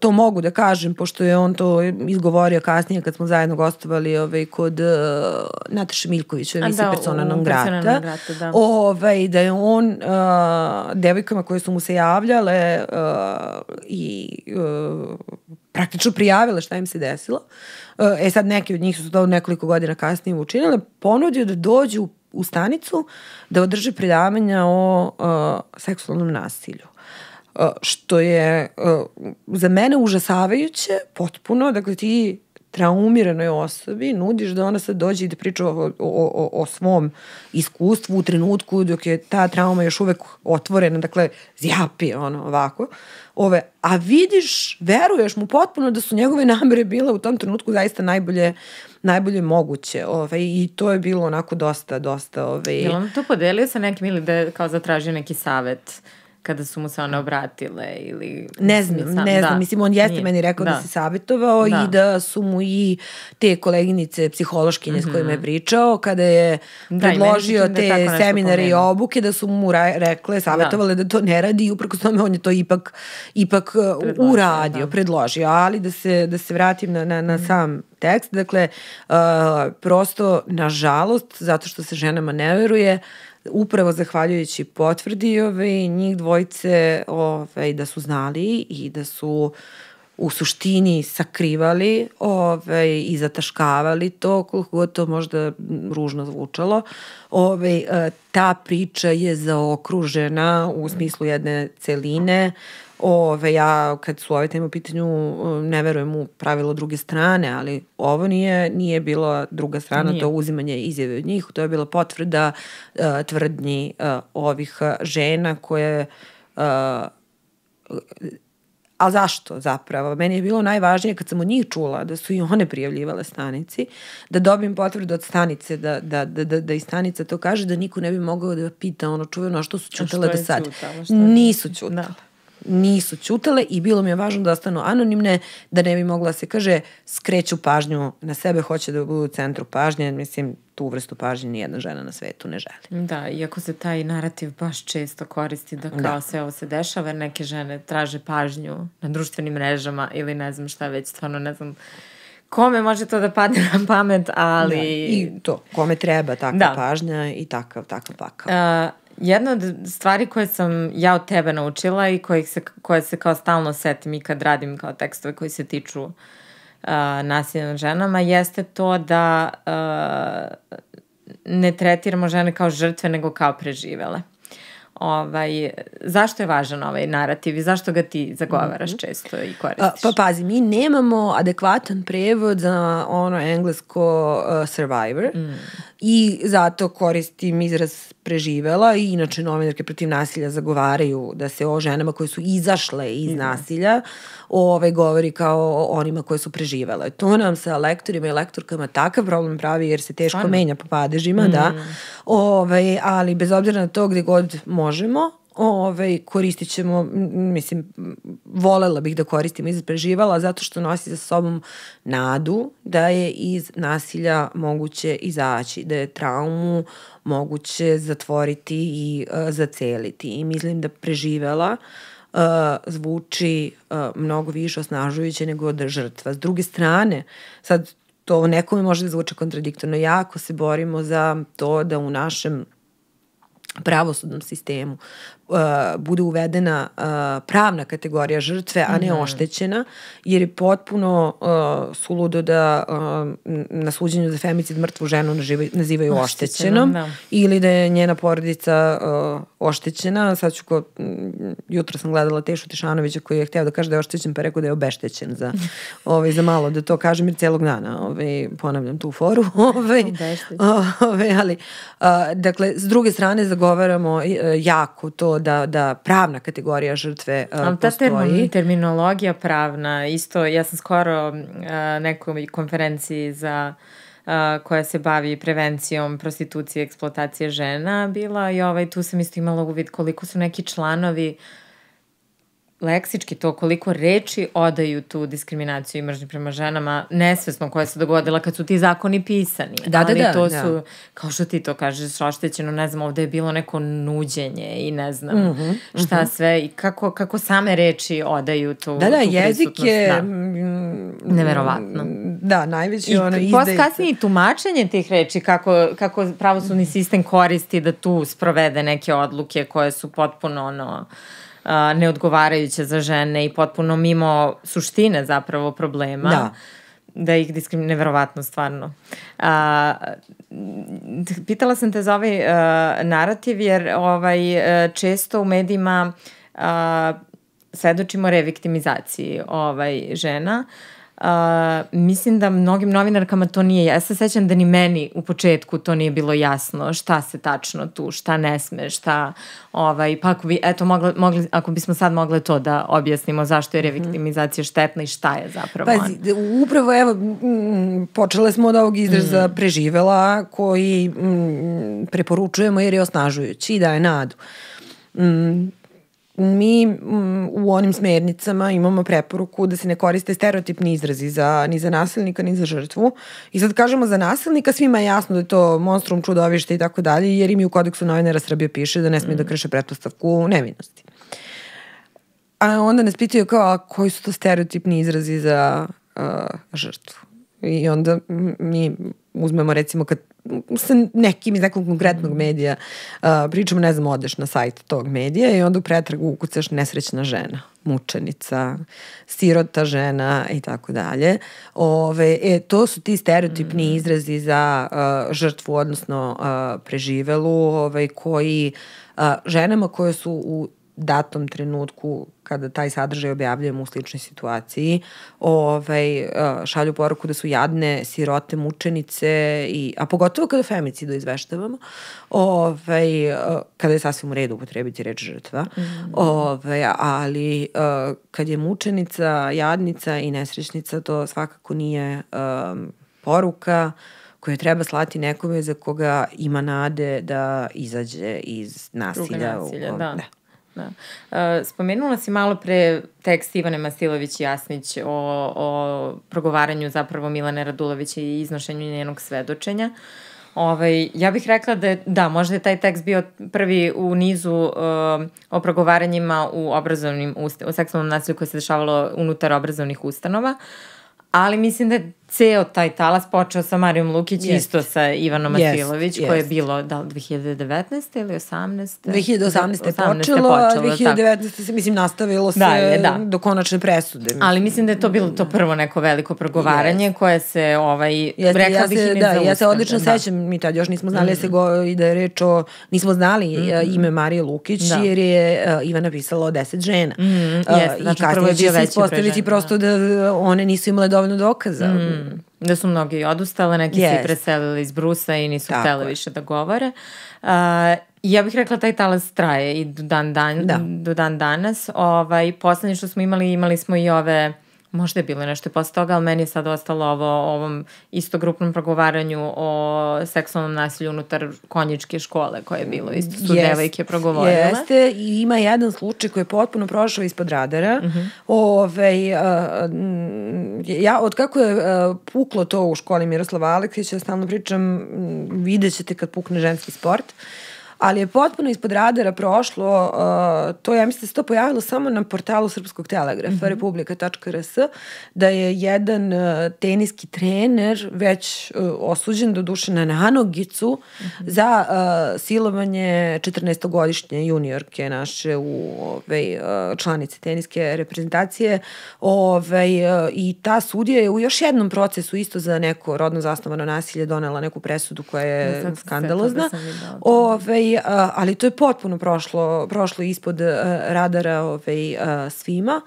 to mogu da kažem, pošto je on to izgovorio kasnije kad smo zajedno gostovali ovaj, kod uh, Nataše Miljković u emisiji da, Persona non grata, grata da. Ovaj, da je on uh, devojkama koje su mu se javljale uh, i uh, praktično prijavile šta im se desilo, uh, e sad neki od njih su to nekoliko godina kasnije učinile, ponudio da dođu u stanicu da održe predavanja o uh, seksualnom nasilju što je za mene užasavajuće potpuno, dakle ti traumiranoj osobi nudiš da ona sad dođe i da priča o, o, o, svom iskustvu u trenutku dok je ta trauma još uvek otvorena, dakle zjapi ono ovako. Ove, a vidiš, veruješ mu potpuno da su njegove namere bile u tom trenutku zaista najbolje najbolje moguće. Ove, I to je bilo onako dosta, dosta... Ove... Je on to podelio sa nekim ili da je kao zatražio neki savet? Kada su mu se one obratile ili... Ne znam, sam, ne znam, da, mislim on jeste nije, meni rekao da, da se savjetovao da. i da su mu i te koleginice psihološkinje mm -hmm. s kojima je mhm. pričao, kada je da, predložio te da seminare i obuke, da su mu rekle, savjetovale da. da to ne radi i uprako s tome on je to ipak, ipak uh, predložio, uradio, da. predložio, ali da se, da se vratim na, na, na mm. sam tekst, dakle, uh, prosto, nažalost, zato što se ženama ne veruje, uh, upravo zahvaljujući potvrdi ove, njih dvojice ove, da su znali i da su u suštini sakrivali ove, i zataškavali to, koliko god to možda ružno zvučalo. Ove, e, ta priča je zaokružena u smislu jedne celine Ove, ja kad su ove teme u pitanju ne verujem u pravilo druge strane, ali ovo nije, nije bila druga strana, nije. to uzimanje izjave od njih, to je bila potvrda uh, tvrdnji uh, ovih uh, žena koje uh, Ali zašto zapravo? Meni je bilo najvažnije kad sam od njih čula da su i one prijavljivale stanici, da dobijem potvrdu od stanice, da, da, da, da, da i stanica to kaže, da niko ne bi mogao da pita ono čuveno, što su čutale do sad. Čutala, Nisu čutale. Da nisu ćutale i bilo mi je važno da ostanu anonimne, da ne bi mogla da se kaže skreću pažnju na sebe, hoće da budu u centru pažnje, mislim tu vrstu pažnje nijedna žena na svetu ne želi. Da, iako se taj narativ baš često koristi da kao da. sve ovo se dešava, neke žene traže pažnju na društvenim mrežama ili ne znam šta već, stvarno ne znam kome može to da padne na pamet, ali... Da, I to, kome treba takva da. pažnja i takav, takav pakao. Uh, jedna od stvari koje sam ja od tebe naučila i kojih se, koje se kao stalno setim i kad radim kao tekstove koji se tiču uh, nasilja nad ženama jeste to da uh, ne tretiramo žene kao žrtve nego kao preživele. Ovaj, zašto je važan ovaj narativ i zašto ga ti zagovaraš mm -hmm. često i koristiš? A, pa pazi, mi nemamo adekvatan prevod za ono englesko uh, survivor mm. I zato koristim izraz preživela i inače novinarke protiv nasilja zagovaraju da se o ženama koje su izašle iz mm. nasilja ovaj, govori kao o onima koje su preživele. To nam sa lektorima i lektorkama takav problem pravi jer se teško Stvarno? menja po padežima, mm. da. Ovaj, ali bez obzira na to gde god možemo, ovaj, koristit ćemo, mislim, volela bih da koristim iz preživala zato što nosi za sobom nadu da je iz nasilja moguće izaći, da je traumu moguće zatvoriti i uh, zaceliti. I mislim da preživela uh, zvuči uh, mnogo više osnažujuće nego da žrtva. S druge strane, sad to nekome može da zvuče kontradiktorno, jako se borimo za to da u našem pravosudnom sistemu uh, bude uvedena uh, pravna kategorija žrtve, a ne mhm. oštećena, jer je potpuno uh, suludo da uh, na suđenju za femicid mrtvu ženu nazivaju, nazivaju oštećenom, da. ili da je njena porodica uh, oštećena. Sad ću ko, jutro sam gledala Tešu Tešanovića koji je hteo da kaže da je oštećen, pa rekao da je obeštećen za, ovaj, za malo da to kažem, jer celog dana ovaj, ponavljam tu foru. Ovaj, ovaj, ali, uh, dakle, s druge strane zagovaramo uh, jako to da, da pravna kategorija žrtve uh, Ali ta postoji. terminologija pravna, isto, ja sam skoro uh, nekoj konferenciji za uh, koja se bavi prevencijom prostitucije i eksploatacije žena bila i ovaj, tu sam isto imala uvid koliko su neki članovi uh, leksički to koliko reči odaju tu diskriminaciju i mržnju prema ženama nesvesno koja se dogodila kad su ti zakoni pisani. Da, da Ali da, da. to da. su, kao što ti to kažeš, oštećeno, ne znam, ovde je bilo neko nuđenje i ne znam mm -hmm, šta mm -hmm. sve i kako, kako same reči odaju tu Da, da, tu jezik je... Da. Neverovatno. Da, najveći I ono izdaje... I kasnije tumačenje tih reči, kako, kako pravosudni sistem koristi da tu sprovede neke odluke koje su potpuno ono neodgovarajuće za žene i potpuno mimo suštine zapravo problema. Da da ih diskriminuje, neverovatno stvarno. A, pitala sam te za ovaj a, narativ jer ovaj, a, često u medijima a, svedočimo reviktimizaciji ovaj, žena. Uh, mislim da mnogim novinarkama to nije, ja se sećam da ni meni u početku to nije bilo jasno šta se tačno tu, šta ne sme, šta, ovaj, pa ako bi, eto, mogli, mogli, ako bismo sad mogle to da objasnimo zašto je mhm. reviktimizacija štetna i šta je zapravo Pazi, upravo evo, m, počele smo od ovog izraza mm. preživela koji m, preporučujemo jer je osnažujući i daje nadu. Mm, mi mm, u onim smernicama imamo preporuku da se ne koriste stereotipni izrazi za, ni za nasilnika ni za žrtvu. I sad kažemo za nasilnika, svima je jasno da je to monstrum, čudovište i tako dalje, jer im i u kodeksu novinara Srbije piše da ne smije mm. da kreše pretpostavku nevinosti. A onda nas pitaju kao, a koji su to stereotipni izrazi za uh, žrtvu? I onda mi uzmemo recimo kad sa nekim iz nekog konkretnog medija uh, pričamo, ne znam, odeš na sajt tog medija i onda u pretragu ukucaš nesrećna žena, mučenica, sirota žena i tako dalje. Ove, e, to su ti stereotipni mm. izrazi za uh, žrtvu, odnosno uh, preživelu, ovaj, koji uh, ženama koje su u datom trenutku kada taj sadržaj objavljujemo u sličnoj situaciji, ovaj, e, šalju poruku da su jadne, sirote, mučenice, i, a pogotovo kada femicidu izveštavamo, ovaj, e, kada je sasvim u redu upotrebiti reč žrtva, mm -hmm. ovaj, ali e, kad je mučenica, jadnica i nesrećnica, to svakako nije um, poruka koje treba slati nekome za koga ima nade da izađe iz nasilja. Druga nasilja, u, da. da. Da. Uh, spomenula si malo pre tekst Ivane Masilović-Jasnić o, o progovaranju zapravo Milane Radulovića i iznošenju njenog svedočenja. Ovaj, ja bih rekla da da, možda je taj tekst bio prvi u nizu uh, o progovaranjima u obrazovnim, u seksualnom nasilju koje se dešavalo unutar obrazovnih ustanova, ali mislim da je ceo taj talas počeo sa Marijom Lukić, Jest. isto sa Ivanom Jest, Masilović, koje je bilo da, li 2019. ili 18. 2018. je 18. počelo, a tako. 2019. se, mislim, nastavilo se Dalje, da. do konačne presude. Mislim. Ali mislim da je to bilo to prvo neko veliko progovaranje koje se, ovaj, Jeste, rekla ja bih se, i ne da, ja se odlično da. sećam, mi tad još nismo znali da se go, i da je reč o, nismo znali mm ime Marije Lukić, Da. jer je uh, Ivana pisala o deset žena. Mm jeste, znači prvo je bio će se ispostaviti žena, prosto da one nisu imale dovoljno dokaza. Mm. Da su mnogi odustale, neki yes. se preselili iz Brusa i nisu Tako hteli je. više da govore. Uh, ja bih rekla taj talas traje i do dan, dan, Da. do dan danas. Ovaj, poslednje što smo imali, imali smo i ove Možda je bilo nešto posle toga, ali meni je sad ostalo ovo, o ovom isto grupnom progovaranju o seksualnom nasilju unutar konjičke škole koje je bilo. Isto su Jest, devojke progovorile. Jeste, i ima jedan slučaj koji je potpuno prošao ispod radara. Mhm. Ove, a, ja, od kako je a, puklo to u školi Miroslava Aleksića, stalno pričam, vidjet ćete kad pukne ženski sport, ali je potpuno ispod radara prošlo, uh, to ja mislim da se to pojavilo samo na portalu Srpskog telegrafa, mm -hmm. republika.rs, da je jedan uh, teniski trener već uh, osuđen do duše na nanogicu mm -hmm. za uh, silovanje 14-godišnje juniorke naše u ove, uh, članice teniske reprezentacije ove, uh, i ta sudija je u još jednom procesu isto za neko rodno zasnovano nasilje donela neku presudu koja je Da, skandalozna. da sam a, ali to je potpuno prošlo, prošlo ispod radara ove, a, svima.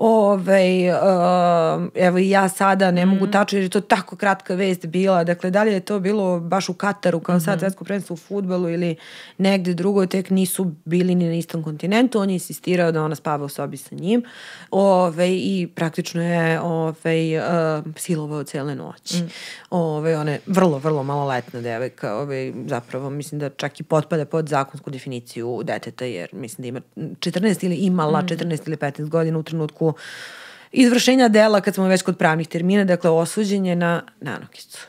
Ove, a, evo i ja sada ne mogu tačno jer je to tako kratka vest bila. Dakle, da li je to bilo baš u Kataru kao sad svetsko prvenstvo u futbolu ili negde drugo, tek nisu bili ni na istom kontinentu. On je insistirao da ona spava u sobi sa njim. Ove, I praktično je ove, a, silovao cele noći. Ove, ona je vrlo, vrlo maloletna devojka. Ove, zapravo mislim da čak i potpada pod zakonsku definiciju deteta, jer mislim da ima 14 ili imala 14 ili 15 godina u trenutku izvršenja dela kad smo već kod pravnih termina, dakle osuđen je na nanokicu.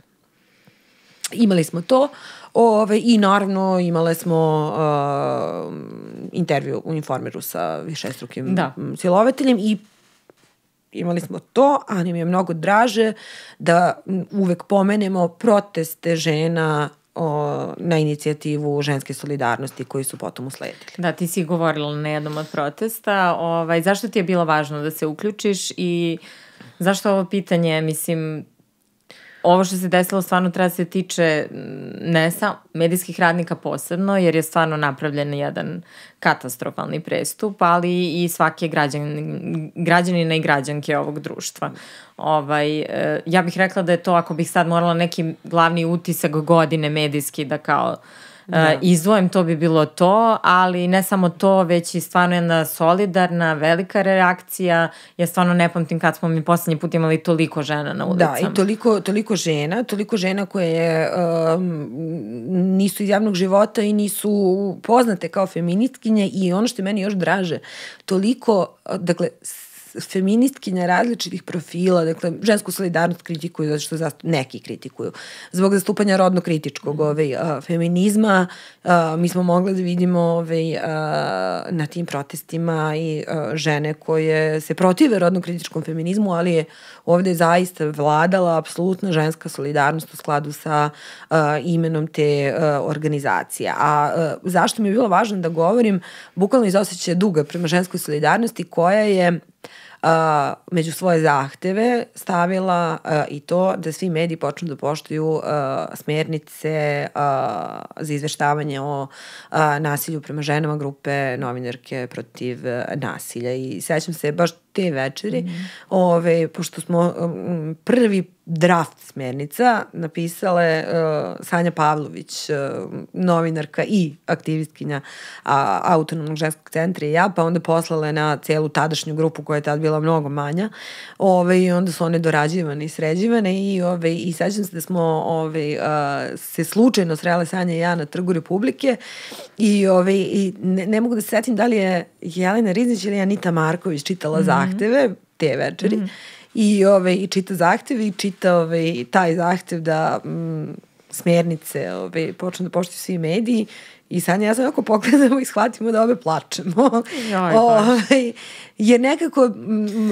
Imali smo to ove, i naravno imale smo uh, intervju u Informeru sa višestrukim Da. silovateljem i imali smo to, a nam je mnogo draže da uvek pomenemo proteste žena o, na inicijativu ženske solidarnosti koji su potom usledili. Da, ti si govorila na jednom od protesta. Ovaj, zašto ti je bilo važno da se uključiš i zašto ovo pitanje, mislim, ovo što se desilo stvarno treba da se tiče mm, ne sam medijskih radnika posebno, jer je stvarno napravljen jedan katastrofalni prestup, ali i svake građan, građanina i građanke ovog društva. Ovaj, e, ja bih rekla da je to, ako bih sad morala neki glavni utisak godine medijski da kao Da. izvojem, to bi bilo to, ali ne samo to, već i stvarno jedna solidarna, velika reakcija. Ja stvarno ne pamtim kad smo mi poslednji put imali toliko žena na ulicama. Da, i toliko, toliko žena, toliko žena koje um, nisu iz javnog života i nisu poznate kao feministkinje i ono što je meni još draže, toliko, dakle, feministkinja različitih profila, dakle, žensku solidarnost kritikuju zato što zastup, neki kritikuju, zbog zastupanja rodno kritičkog ovaj, a, feminizma, a, mi smo mogli da vidimo ovaj, a, na tim protestima i a, žene koje se protive rodno kritičkom feminizmu, ali je ovde zaista vladala apsolutna ženska solidarnost u skladu sa uh, imenom te uh, organizacije. A uh, zašto mi je bilo važno da govorim, bukvalno iz osjećaja duga prema ženskoj solidarnosti koja je uh, među svoje zahteve stavila uh, i to da svi mediji počnu da poštuju uh, smernice uh, za izveštavanje o uh, nasilju prema ženama grupe novinarke protiv nasilja. I sećam se baš te večeri, mm. ove, pošto smo um, prvi draft smernica napisale uh, Sanja Pavlović, uh, novinarka i aktivistkinja a, Autonomnog ženskog centra i ja, pa onda poslale na celu tadašnju grupu koja je tad bila mnogo manja. Ove, I onda su one dorađivane i sređivane i, ove, i sećam se da smo ove, uh, se slučajno srele Sanja i ja na Trgu Republike i, ove, i ne, ne mogu da se setim da li je Jelena Riznić ili Anita Marković čitala mm -hmm. Zahteve te večeri. Mm -hmm i, ove, i čita zahtev i čita ove, taj zahtev da mm, smernice ove, počnu da poštuju svi mediji I sad ja sam ako pogledamo i shvatimo da obe plačemo. Joj, baš. Jer nekako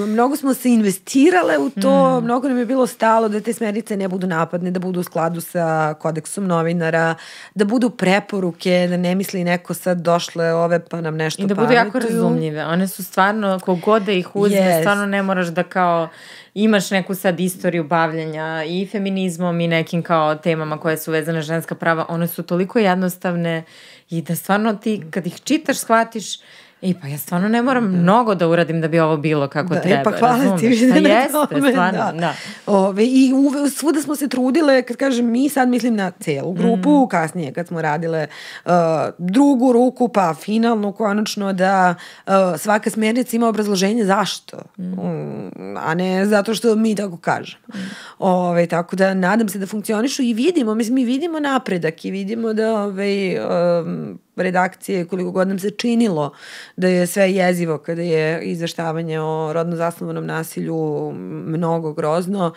mnogo smo se investirale u to, mm. mnogo nam je bilo stalo da te smernice ne budu napadne, da budu u skladu sa kodeksom novinara, da budu preporuke, da ne misli neko sad došle ove pa nam nešto I da budu pametuju. jako razumljive. One su stvarno, kogod da ih uzme, Yes. stvarno ne moraš da kao imaš neku sad istoriju bavljanja i feminizmom i nekim kao temama koje su vezane ženska prava. One su toliko jednostavne i da stvarno ti kad ih čitaš shvatiš E pa ja stvarno ne moram mnogo da uradim da bi ovo bilo kako Da, treba. e, pa hvala ti razumeš? na jeste, tome, stvarno, da. da. Ove, I uve, svuda smo se trudile, kad kažem mi, sad mislim na celu grupu, Mm. kasnije kad smo radile uh, drugu ruku, pa finalnu konačno, da uh, svaka smjernica ima obrazloženje zašto, mm. a ne zato što mi tako kažemo. Mm. Ove, tako da nadam se da funkcionišu i vidimo, mislim mi vidimo napredak i vidimo da ove, um, redakcije, koliko god nam se činilo da je sve jezivo kada je izveštavanje o rodno zasnovanom nasilju mnogo grozno,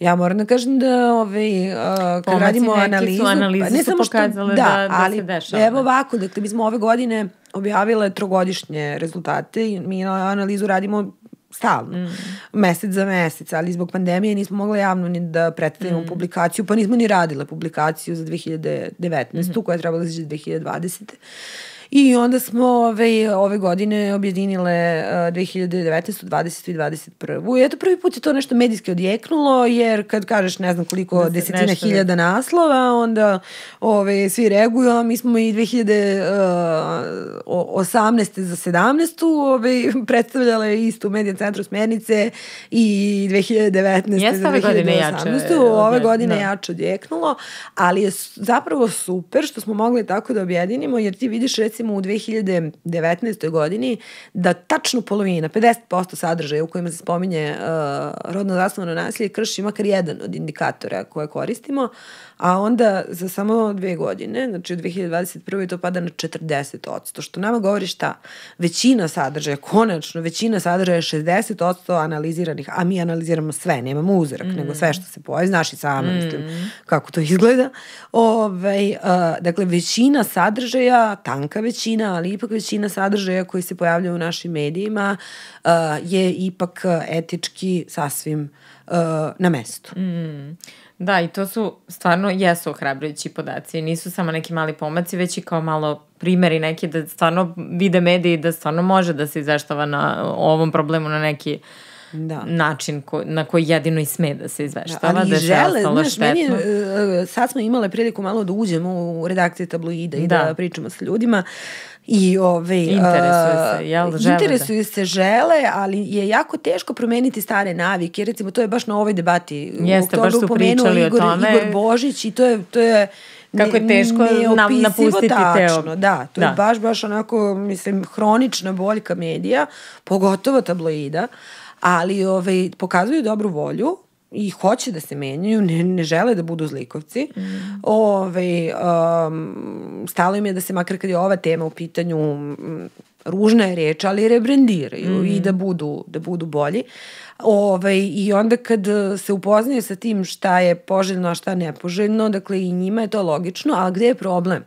Ja moram da kažem da ovaj, uh, kad Pomaci radimo su, analizu, analize ne samo što, da, da- da ali se dešava, evo da. ovako, dakle mi smo ove godine objavile trogodišnje rezultate i mi analizu radimo stalno, mm. mesec za mesec, ali zbog pandemije nismo mogli javno ni da predstavimo mm. publikaciju, pa nismo ni radile publikaciju za 2019. Mm -hmm. koja je trebala da izaći 2020. I onda smo ove, ove godine objedinile uh, 2019. 20. i 21. I eto prvi put je to nešto medijski odjeknulo, jer kad kažeš ne znam koliko Da se desetina nešto hiljada naslova, onda ove, svi reaguju, a mi smo i 2018. za 17. Ove, predstavljale istu medija centru smernice i 2019. Jeste za ove godine jače 2018. Ove godine da. jače odjeknulo, ali je zapravo super što smo mogli tako da objedinimo, jer ti vidiš recimo u 2019. godini da tačno polovina, 50% sadržaja u kojima se spominje uh, rodno zasnovano nasilje krši makar jedan od indikatora koje koristimo, a onda za samo dve godine, znači u 2021. to pada na 40%, što nama govori šta? Većina sadržaja, konačno, većina sadržaja je 60% analiziranih, a mi analiziramo sve, nemamo uzorak, mm. nego sve što se pojavi, znaš i sama, mm. mislim, kako to izgleda. Ove, uh, dakle, većina sadržaja, tanka većina, ali ipak većina sadržaja koji se pojavljaju u našim medijima uh, je ipak etički sasvim uh, na mestu. Mm. Da, i to su stvarno jesu ohrabrujući podaci. Nisu samo neki mali pomaci, već i kao malo primeri neki da stvarno vide mediji da stvarno može da se izveštava na ovom problemu na neki Da. način ko, na koji jedino i sme da se izveštava, ali da i se žele, znaš, meni, štetno. je, e, sad smo imale priliku malo da uđemo u redakcije tabloida i da, Da. pričamo sa ljudima i ove, Interesuju a, se, jel, žele interesuju se, žele, ali je jako teško promeniti stare navike. Recimo, to je baš na ovoj debati. Jeste, baš su pričali o Igor, tome. Igor Božić i to je, to je Kako je teško nam- napustiti te tačno, ob- Da, to da. je Da. baš, baš onako, mislim, hronična boljka medija, pogotovo tabloida, ali ovaj, pokazuju dobru volju i hoće da se menjaju, ne, ne žele da budu zlikovci. Mm. Ove, um, stalo im je da se, makar kad je ova tema u pitanju, mm, ružna je reč, ali rebrendiraju mm. i da budu, da budu bolji. Ove, I onda kad se upoznaju sa tim šta je poželjno, a šta nepoželjno, dakle i njima je to logično, ali gde je problem?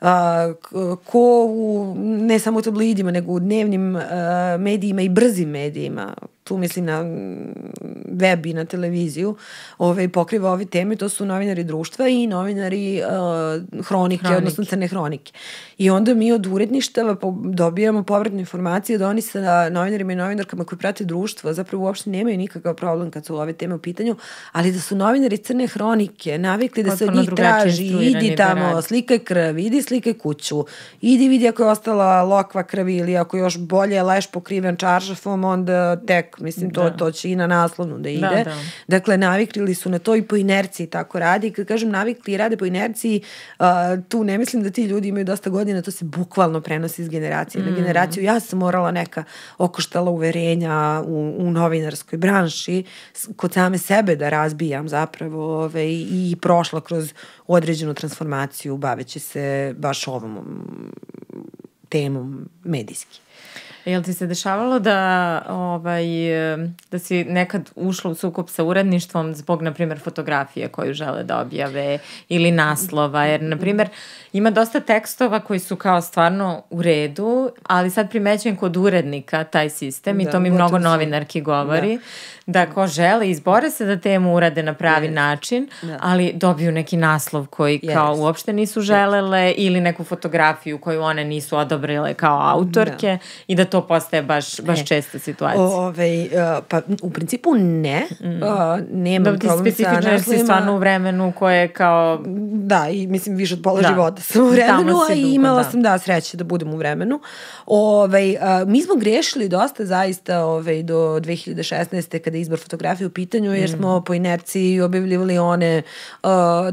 a, k- ko u, ne samo u tabloidima, nego u dnevnim a, medijima i brzim medijima, tu mislim na web i na televiziju, ove, pokriva ove teme, to su novinari društva i novinari a, hronike, Hronike. odnosno crne hronike. I onda mi od uredništava po, dobijamo povratnu informaciju da oni sa novinarima i novinarkama koji prate društvo zapravo uopšte nemaju nikakav problem kad su ove teme u pitanju, ali da su novinari crne hronike navikli da se od njih traži, idi tamo, rade. slikaj krv, idi slikaj kuću, idi vidi ako je ostala lokva krvi ili ako još bolje leš pokriven čaršafom, onda tek, mislim, to, Da. to će i na naslovnu da ide. Da, da. Dakle, navikli su na to i po inerciji tako radi. Kad kažem navikli i rade po inerciji, uh, tu ne mislim da ti ljudi imaju dosta godina, to se bukvalno prenosi iz generacije mm. na generaciju. Ja sam morala neka okoštala uverenja u, u novinarskoj branši kod same sebe da razbijam zapravo ove, i, i prošla kroz određenu transformaciju baveći se baš ovom temom medijski. Jel ti se dešavalo da, ovaj, da si nekad ušla u sukup sa uredništvom zbog, na primjer, fotografije koju žele da objave ili naslova, jer, na primjer, ima dosta tekstova koji su kao stvarno u redu, ali sad primećujem kod urednika taj sistem da, i to mi mnogo novinarki govori. Da da ko žele izbore se da temu urade na pravi yes. način, da. ali dobiju neki naslov koji yes. kao uopšte nisu želele yes. ili neku fotografiju koju one nisu odobrile kao autorke da. i da to postaje baš, baš e. česta situacija. Ove, uh, pa u principu ne, mm. uh, nemam da, problem sa naslovima. Da, si stvarno u vremenu koje kao... Da, i mislim više od pola da. života sam u vremenu, a i imala da. sam da sreće da budem u vremenu. Ove, uh, mi smo grešili dosta zaista ove, do 2016. kada je izbor fotografije u pitanju, jer smo mm. po inerciji objavljivali one uh,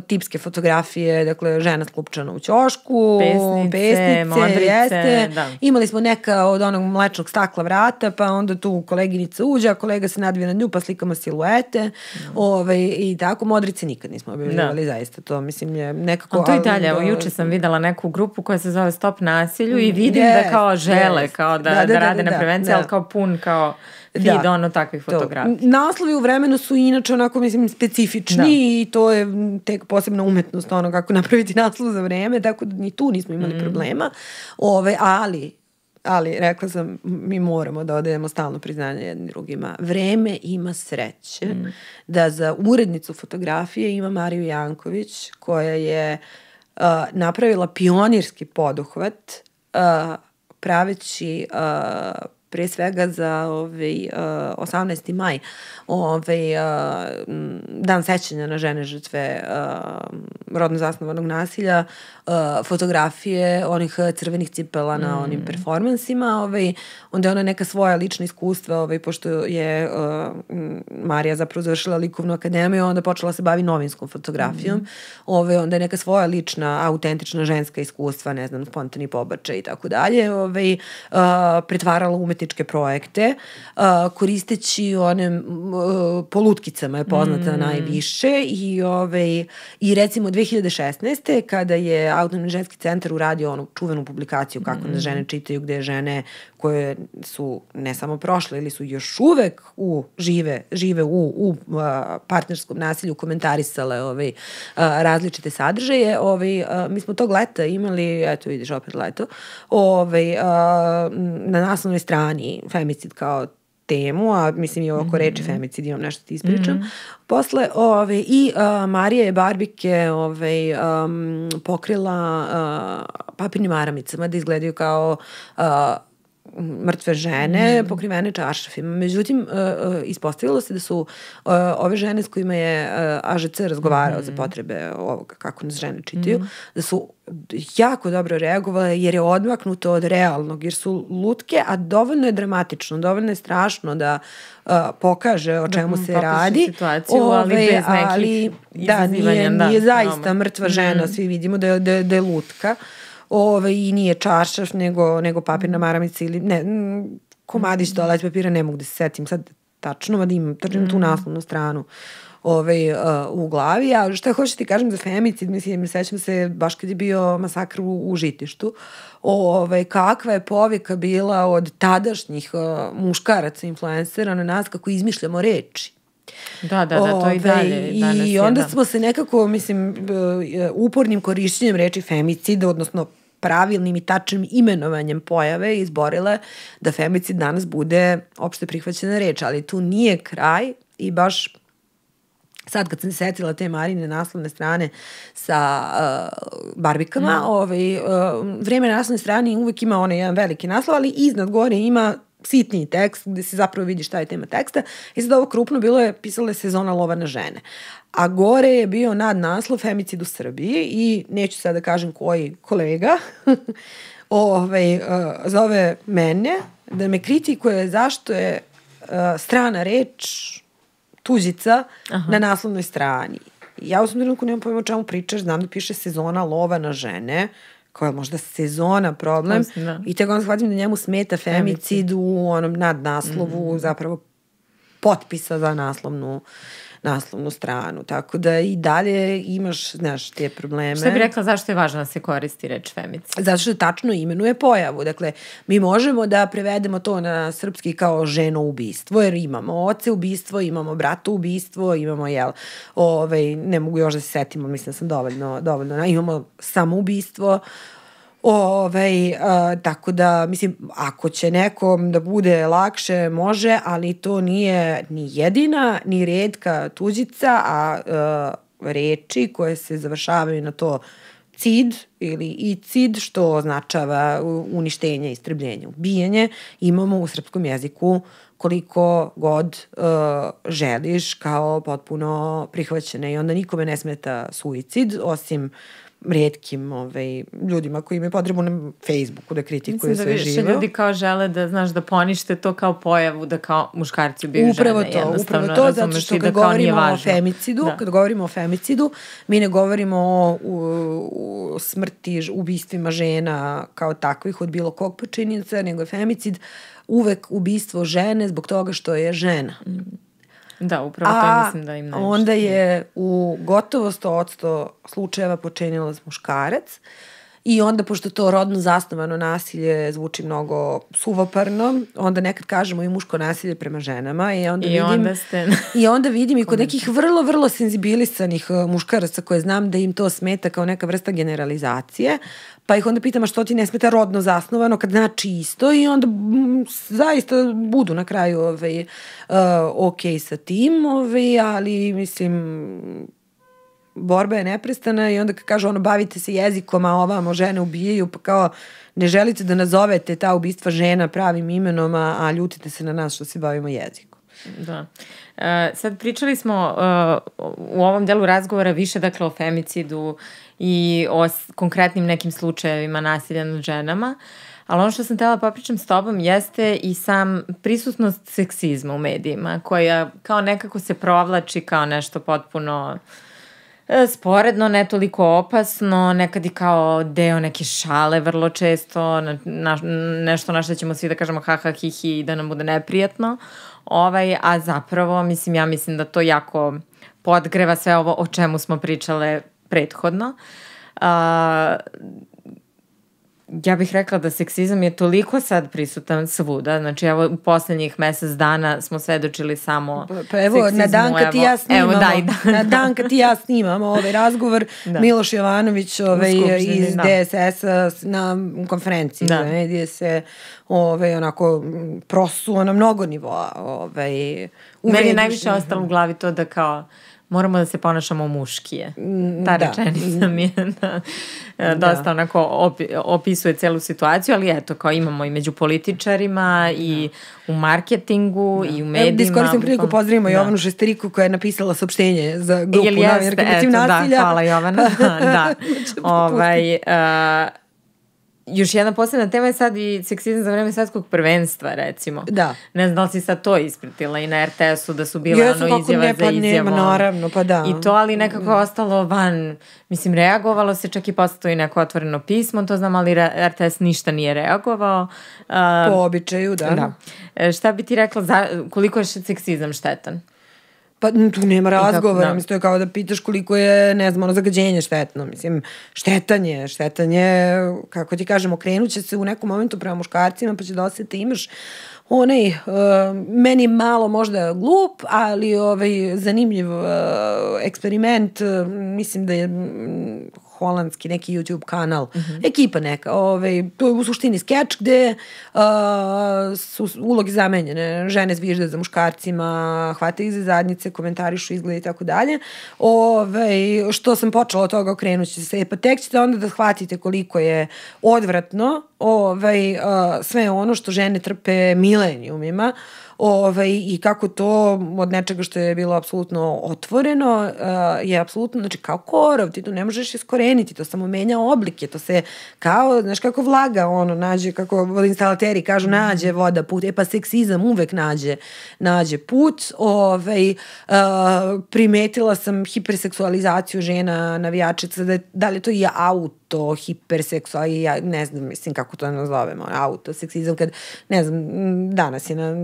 tipske fotografije, dakle žena sklupčana u ćošku, pesnice, pesnice modrice, jeste. Da. Imali smo neka od onog mlečnog stakla vrata, pa onda tu koleginica uđe, a kolega se nadvije na nju, pa slikamo siluete, mm. ovaj, i tako, modrice nikad nismo objavljivali, da. zaista, to mislim je nekako... A to i dalje, evo, juče sam videla neku grupu koja se zove Stop nasilju i vidim yes, da kao žele, yes. kao da, da, da, da, da rade da, na prevenciji, da. ali kao pun kao feed da, ono takvih fotografija. Naslovi u vremenu su inače onako, mislim, specifični da. i to je tek posebna umetnost ono kako napraviti naslov za vreme, tako da ni tu nismo imali mm. problema. Ove, ali ali rekla sam, mi moramo da odajemo stalno priznanje jednim drugima. Vreme ima sreće mm. da za urednicu fotografije ima Mariju Janković, koja je uh, napravila pionirski poduhvat uh, praveći uh, pre svega za ovaj, uh, 18. maj, ovaj, uh, dan sećanja na žene žrtve uh, rodno zasnovanog nasilja, uh, fotografije onih crvenih cipela na mm. onim performansima, ovaj, onda je ona neka svoja lična iskustva, ovaj, pošto je uh, Marija zapravo završila likovnu akademiju, onda počela se bavi novinskom fotografijom, mm. ovaj, onda je neka svoja lična, autentična ženska iskustva, ne znam, spontani pobačaj i tako dalje, ovaj, pretvarala umetnički umetničke projekte, koristeći one uh, po lutkicama je poznata mm. najviše i, ovaj, i recimo 2016. kada je Autonomni ženski centar uradio onu čuvenu publikaciju kako mm. nas žene čitaju, gde žene koje su ne samo prošle ili su još uvek u, žive, žive u, u partnerskom nasilju komentarisale ovaj, različite sadržaje. Ovaj, mi smo tog leta imali, eto vidiš opet leto, ovaj, na naslovnoj strani femicid kao temu, a mislim i oko mm -hmm. reči femicid imam nešto ti ispričam. Mm -hmm. Posle, ove, i uh, Marija je Barbike ove, um, pokrila uh, papirnim aramicama da izgledaju kao uh, mrtve žene mm. pokrivene čaršafima. Međutim, uh, uh, ispostavilo se da su uh, ove žene s kojima je AŽC razgovarao mm. za potrebe ovoga, kako nas žene čitaju, mm. da su jako dobro reagovale jer je odmaknuto od realnog, jer su lutke, a dovoljno je dramatično, dovoljno je strašno da uh, pokaže o da, čemu da, se radi. Situaciju, Ove, ali bez nekih ali, da, nije, da, nije zaista mrtva žena, mm. svi vidimo da je, da, da je lutka. Uh, ove, i nije čaršaf, nego, nego papirna maramica ili ne, komadić toalet papira, ne mogu da se setim sad tačno, mada imam, tu mm. naslovnu stranu ovaj, uh, u glavi, a šta hoćeš ti kažem za femicid, mislim, sećam se baš kad je bio masakr u, u žitištu, ovaj, kakva je povika bila od tadašnjih uh, muškaraca influencera na nas kako izmišljamo reči. Da, da, da, to i dalje. I onda je, da. smo se nekako, mislim, upornim korišćenjem reči femicid, odnosno pravilnim i tačnim imenovanjem pojave izborile da femicid danas bude opšte prihvaćena reč, ali tu nije kraj i baš sad kad sam se setila te Marine naslovne strane sa uh, barbikama, mm. ovaj, uh, vreme na naslovne strane uvek ima onaj jedan veliki naslov, ali iznad gore ima sitniji tekst gde se zapravo vidi šta je tema teksta i sad ovo krupno bilo je pisala je sezona lova na žene. A gore je bio nad naslov femicid u Srbiji i neću sad da kažem koji kolega ovaj, uh, zove mene da me kritikuje zašto je uh, strana reč tuđica Aha. na naslovnoj strani. Ja u svom trenutku nemam pojma o čemu pričaš, znam da piše sezona lova na žene, koja je možda sezona problem da. i tek onda shvatim da njemu smeta femicid u onom nadnaslovu mm. zapravo potpisa za naslovnu naslovnu stranu. Tako da i dalje imaš, znaš, te probleme. Šta bi rekla zašto je važno da se koristi reč femicid? Zato što tačno imenuje pojavu. Dakle, mi možemo da prevedemo to na srpski kao ženo ubistvo, jer imamo oce ubistvo, imamo brata ubistvo, imamo, jel, ovaj, ne mogu još da se setimo, mislim da sam dovoljno, dovoljno, imamo samoubistvo, Ovaj, tako da, mislim, ako će nekom da bude lakše, može, ali to nije ni jedina, ni redka tuđica, a, reči koje se završavaju na to cid ili i cid, što označava uništenje, istrebljenje, ubijanje, imamo u srpskom jeziku koliko god uh, želiš kao potpuno prihvaćene i onda nikome ne smeta suicid, osim redkim ovaj, ljudima koji imaju potrebu na Facebooku da kritikuju sve živo. Mislim da više ljudi kao žele da, znaš, da ponište to kao pojavu da kao muškarci ubiju upravo žene. To, upravo to, zato što kad da govorimo o femicidu, da. kad govorimo o femicidu, mi ne govorimo o, o, o smrti, ubistvima žena kao takvih od bilo kog počinjenica, nego je femicid uvek ubistvo žene zbog toga što je žena. Mm Da, upravo to mislim da im najviše. onda je u gotovo 100% slučajeva počinilac muškarac. I onda, pošto to rodno zasnovano nasilje zvuči mnogo suvoparno, onda nekad kažemo i muško nasilje prema ženama i onda I vidim, onda ste... i onda vidim i kod nekih vrlo, vrlo senzibilisanih uh, muškaraca koje znam da im to smeta kao neka vrsta generalizacije, pa ih onda pitam a što ti ne smeta rodno zasnovano kad znači isto? I onda m, zaista budu na kraju ovaj, uh, ok sa tim, ovaj, ali mislim borba je neprestana i onda kad kažu ono bavite se jezikom, a ovamo žene ubijaju, pa kao ne želite da nazovete ta ubistva žena pravim imenom, a, a ljutite se na nas što se bavimo jezikom. Da. E, sad pričali smo uh, u ovom delu razgovora više dakle o femicidu i o konkretnim nekim slučajevima nasilja nad ženama, ali ono što sam tela popričam s tobom jeste i sam prisutnost seksizma u medijima, koja kao nekako se provlači kao nešto potpuno uh, E, sporedno, ne toliko opasno, nekad i kao deo neke šale vrlo često, na, na, nešto na što ćemo svi da kažemo ha ha hi hi i da nam bude neprijatno, ovaj, a zapravo, mislim, ja mislim da to jako podgreva sve ovo o čemu smo pričale prethodno. Uh, ja bih rekla da seksizam je toliko sad prisutan svuda, znači evo u poslednjih mesec dana smo svedočili samo pa, pa evo, seksizmu. na dan kad ti ja snimamo, evo, daj, da, na dan kad ti ja snimamo ovaj razgovor, da. Miloš Jovanović ovaj, iz da. DSS-a na konferenciji da. medije se ovaj, onako prosuo na mnogo nivoa. Ovaj, Meni je najviše ostalo u glavi to da kao moramo da se ponašamo muškije. Mm, Ta da. rečenica mi je da, da. dosta onako opi, opisuje celu situaciju, ali eto, kao imamo i među političarima i da. u marketingu da. i u medijima. Evo da iskoristim priliku, pozdravimo da. Jovanu Šesteriku koja je napisala saopštenje za grupu novinarka protiv nasilja. Da, hvala Jovana. da. ovaj, uh, još jedna posebna tema je sad i seksizam za vreme svetskog prvenstva, recimo. Da. Ne znam da li si sad to ispratila i na RTS-u da su bile Jesu, ono izjava ne, pa za izjavom. Nema, naravno, pa da. I to, ali nekako je ostalo van, mislim, reagovalo se, čak i postao i neko otvoreno pismo, to znam, ali RTS ništa nije reagovao. Uh, po običaju, da. da. E, šta bi ti rekla, za, koliko je seksizam štetan? Pa tu nema razgovora, da. mislim, to je kao da pitaš koliko je, ne znam, ono zagađenje štetno, mislim, štetanje, štetanje, kako ti kažem, okrenut će se u nekom momentu prema muškarcima, pa će da osjeti imaš onaj, uh, meni malo možda glup, ali ovaj, zanimljiv uh, eksperiment, uh, mislim da je holandski neki YouTube kanal, mm -hmm. ekipa neka, ovaj, to je u suštini skeč gde uh, su ulogi zamenjene, žene zvižde za muškarcima, hvate ih za zadnjice, komentarišu izgled i tako dalje. Ovaj, što sam počela od toga okrenut će se, pa tek ćete onda da shvatite koliko je odvratno ovaj, uh, sve ono što žene trpe milenijumima, ovaj, i kako to od nečega što je bilo apsolutno otvoreno uh, je apsolutno, znači kao korov, ti to ne možeš iskoreniti, to samo menja oblike, to se kao, znaš kako vlaga ono, nađe, kako instalateri kažu, nađe voda put, e pa seksizam uvek nađe, nađe put, ovaj, uh, primetila sam hiperseksualizaciju žena navijačica, da, da li to i auto, auto hiperseksual, ja ne znam, mislim kako to nazovemo, auto seksizam, kad, ne znam, danas je na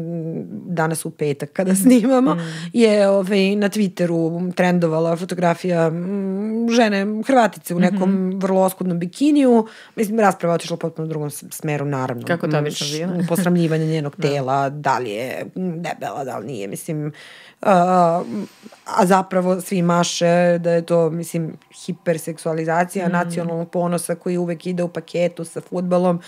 danas u petak kada snimamo, mm. je ovaj, na Twitteru trendovala fotografija žene Hrvatice u nekom mm -hmm. vrlo oskudnom bikiniju. Mislim, rasprava otišla potpuno u drugom smeru, naravno. Kako to obično bilo? Posramljivanje njenog da. tela, da li je debela, da li nije, mislim, Uh, a zapravo svi maše da je to, mislim, hiperseksualizacija mm. nacionalnog ponosa koji uvek ide u paketu sa futbalom. Mm,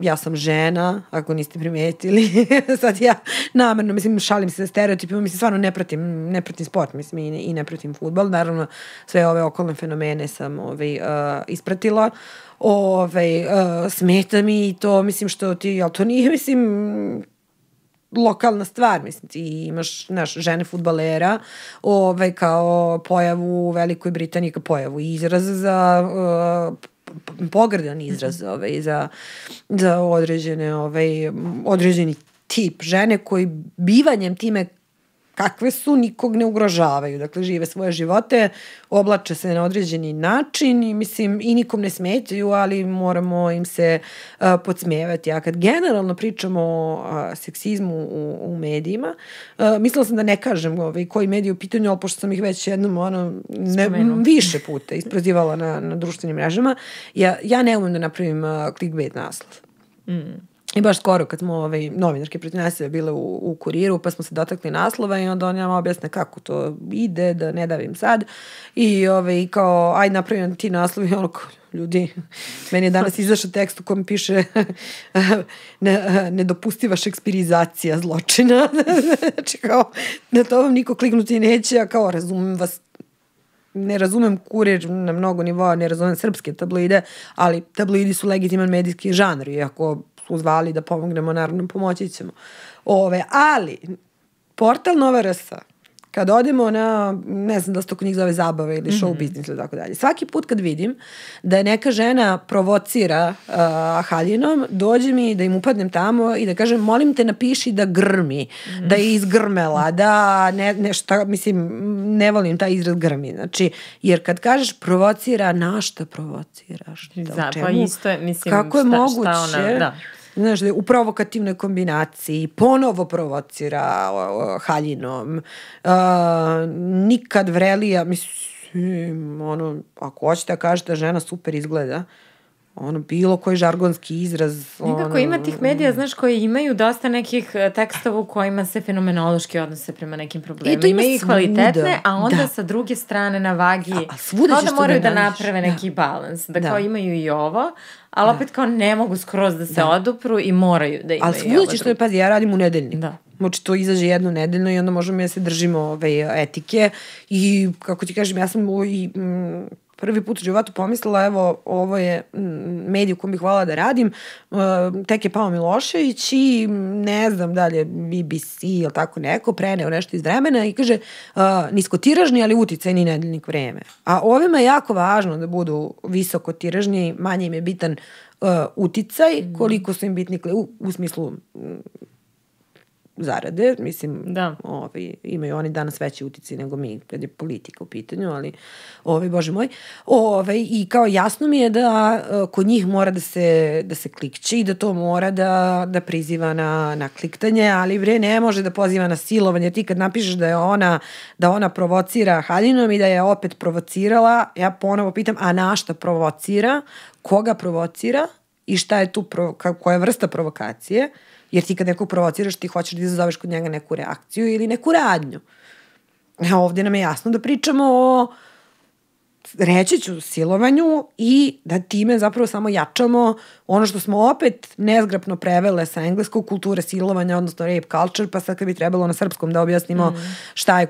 ja sam žena, ako niste primetili. Sad ja namerno, mislim, šalim se stereotipima, mislim, stvarno ne pratim, ne pratim sport, mislim, i ne, i ne pratim futbol. Naravno, sve ove okolne fenomene sam ovaj, uh, ispratila. Ovaj, uh, smeta mi i to, mislim, što ti, ali to nije, mislim, lokalna stvar, mislim, ti imaš naš, žene futbalera ovaj, kao pojavu u Velikoj Britaniji, kao pojavu izraz za uh, pogrdan izraz mhm. ovaj, za, za određene, ovaj, određeni tip žene koji bivanjem time kakve su, nikog ne ugrožavaju. Dakle, žive svoje živote, oblače se na određeni način i mislim i nikom ne smetaju, ali moramo im se uh, podsmevati. A kad generalno pričamo o uh, seksizmu u, u medijima, uh, mislila sam da ne kažem ovaj, koji mediji u pitanju, ali pošto sam ih već jednom ono, ne, više puta isprozivala na, na društvenim mrežama, ja, ja ne umem da napravim uh, clickbait naslov. Mm. I baš skoro kad smo ovaj, novinarke protiv nasilja bile u, u kuriru, pa smo se dotakli naslova i onda on nama objasne kako to ide, da ne davim sad. I ovaj, kao, aj napravim ti naslov i ono ljudi, meni je danas izašao tekst u kojem piše ne, nedopustiva šekspirizacija zločina. znači kao, na to vam niko kliknuti neće, a kao razumem vas ne razumem kurir na mnogo nivoa, ne razumem srpske tabloide, ali tabloidi su legitiman medijski žanr i ako su zvali da pomognemo, naravno pomoći ćemo. Ove, ali, portal Nova RS, kad odemo na, ne znam da se to kod njih zove zabave ili show mm -hmm. business ili tako dalje, svaki put kad vidim da je neka žena provocira uh, haljinom, dođe mi da im upadnem tamo i da kažem, molim te napiši da grmi, mm -hmm. da je izgrmela, da ne, nešto, mislim, ne volim taj izraz grmi. Znači, jer kad kažeš provocira, na šta provociraš? Da, da, pa isto je, mislim, Kako je šta, moguće? Šta ona, da znaš, da u provokativnoj kombinaciji, ponovo provocira haljinom, uh, nikad vrelija, mislim, ono, ako hoćete da kažete da žena super izgleda, ono, bilo koji žargonski izraz. Nekako ono, ima tih medija, znaš, koji imaju dosta nekih e, tekstova u kojima se fenomenološki odnose prema nekim problemima. I to ima Imaju i kvalitetne, a onda da. sa druge strane na vagi, a, a svuda kao da moraju da naprave neki da. balans. Da, da kao imaju i ovo, ali da. opet kao ne mogu skroz da se da. odupru i moraju da imaju Ali svuda ćeš to, pazi, ja radim u nedeljniku. Da. Znači to izađe jednu nedeljno i onda možemo ja se držimo ove etike i kako ti kažem, ja sam i mm, prvi put u životu pomislila, evo, ovo je medij u kom bih hvala da radim, uh, tek je Pao Milošević i ne znam dalje, BBC ili tako neko, preneo nešto iz vremena i kaže uh, niskotiražni, ali uticajni nedeljnik vreme. A ovima je jako važno da budu visokotiražni, manje im je bitan uh, uticaj, mm. koliko su im bitni u, u smislu zarade, mislim, da. ovi, imaju oni danas veći utici nego mi, kad je politika u pitanju, ali, ovi, bože moj, ove, i kao jasno mi je da uh, kod njih mora da se, da se klikće i da to mora da, da priziva na, na kliktanje, ali bre, ne može da poziva na silovanje, ti kad napišeš da je ona, da ona provocira Haljinom i da je opet provocirala, ja ponovo pitam, a na šta provocira, koga provocira? I šta je tu, provo, koja je vrsta provokacije, Jer ti kad nekog provociraš, ti hoćeš da izazoveš kod njega neku reakciju ili neku radnju. A ovdje nam je jasno da pričamo o reći ću silovanju i da time zapravo samo jačamo ono što smo opet nezgrapno prevele sa engleskog kulture silovanja, odnosno rape culture, pa sad kad bi trebalo na srpskom da objasnimo mm. šta, je,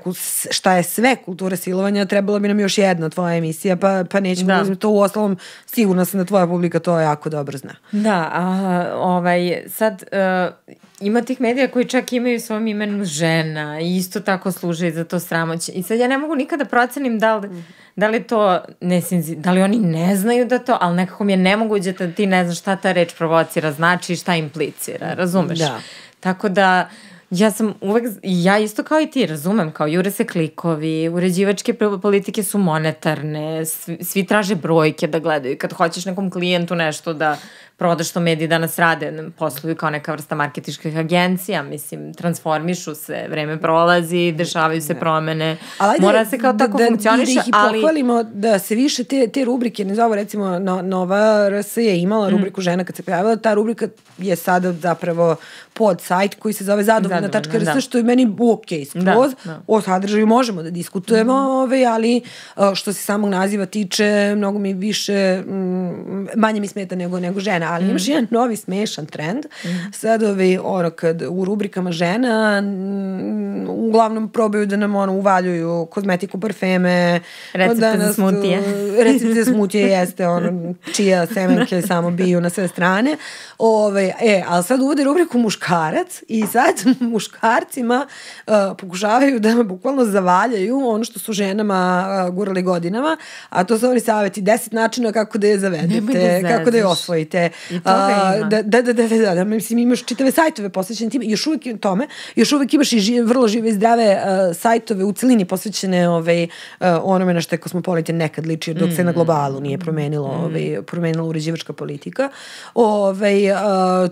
šta je sve kulture silovanja, trebala bi nam još jedna tvoja emisija, pa, pa nećemo da. uzeti to u ostalom, sigurno sam da tvoja publika to jako dobro zna. Da, a, ovaj, sad uh, ima tih medija koji čak imaju svom imenu žena i isto tako služe za to sramoće. I sad ja ne mogu nikada procenim da li, da li to, ne, da li oni ne znaju da to, ali nekako mi je nemoguće da ti ne znaš šta ta reč provocira, znači šta implicira, razumeš? Da. Tako da ja sam uvek, ja isto kao i ti razumem, kao jure se klikovi, uređivačke politike su monetarne, svi, svi traže brojke da gledaju. Kad hoćeš nekom klijentu nešto da proda što mediji danas rade, posluju kao neka vrsta marketičkih agencija, mislim, transformišu se, vreme prolazi, dešavaju se promene, Ali ajde, mora se kao da, tako da, funkcioniše, da ih i ali... pohvalimo da se više te, te rubrike ne zovu, recimo no, Nova RS je imala Mm. rubriku žena kad se pojavila, ta rubrika je sada zapravo pod sajt koji se zove zadovoljna.rs, Zadovoljna, da. što je meni ok skroz. Da, da. O sadržaju možemo da diskutujemo, mm. ove, ali a, što se samog naziva tiče, mnogo mi više, mm, manje mi smeta nego, nego žena, ali imaš jedan novi smešan trend. Sad ove, ono, kad u rubrikama žena mm, uglavnom probaju da nam ono, uvaljuju kozmetiku, parfeme. Recepte za smutije. Recept za smutije jeste ono, čija semenke samo biju na sve strane. Ove, e, ali sad uvode rubriku muškarac i sad muškarcima uh, pokušavaju da bukvalno zavaljaju ono što su ženama uh, gurali godinama, a to su oni savjeti, deset načina kako da je zavedete, da kako da je osvojite. I toga ima. da, da, da, da, da, da, da, mislim imaš čitave sajtove posvećene time, još uvijek tome, još uvijek imaš i žive, vrlo žive i zdrave uh, sajtove u celini posvećene ovaj, uh, onome na što je Cosmopolitan nekad ličio, dok se na globalu nije promenilo, ovaj, promenila uređivačka politika. Ovaj, uh,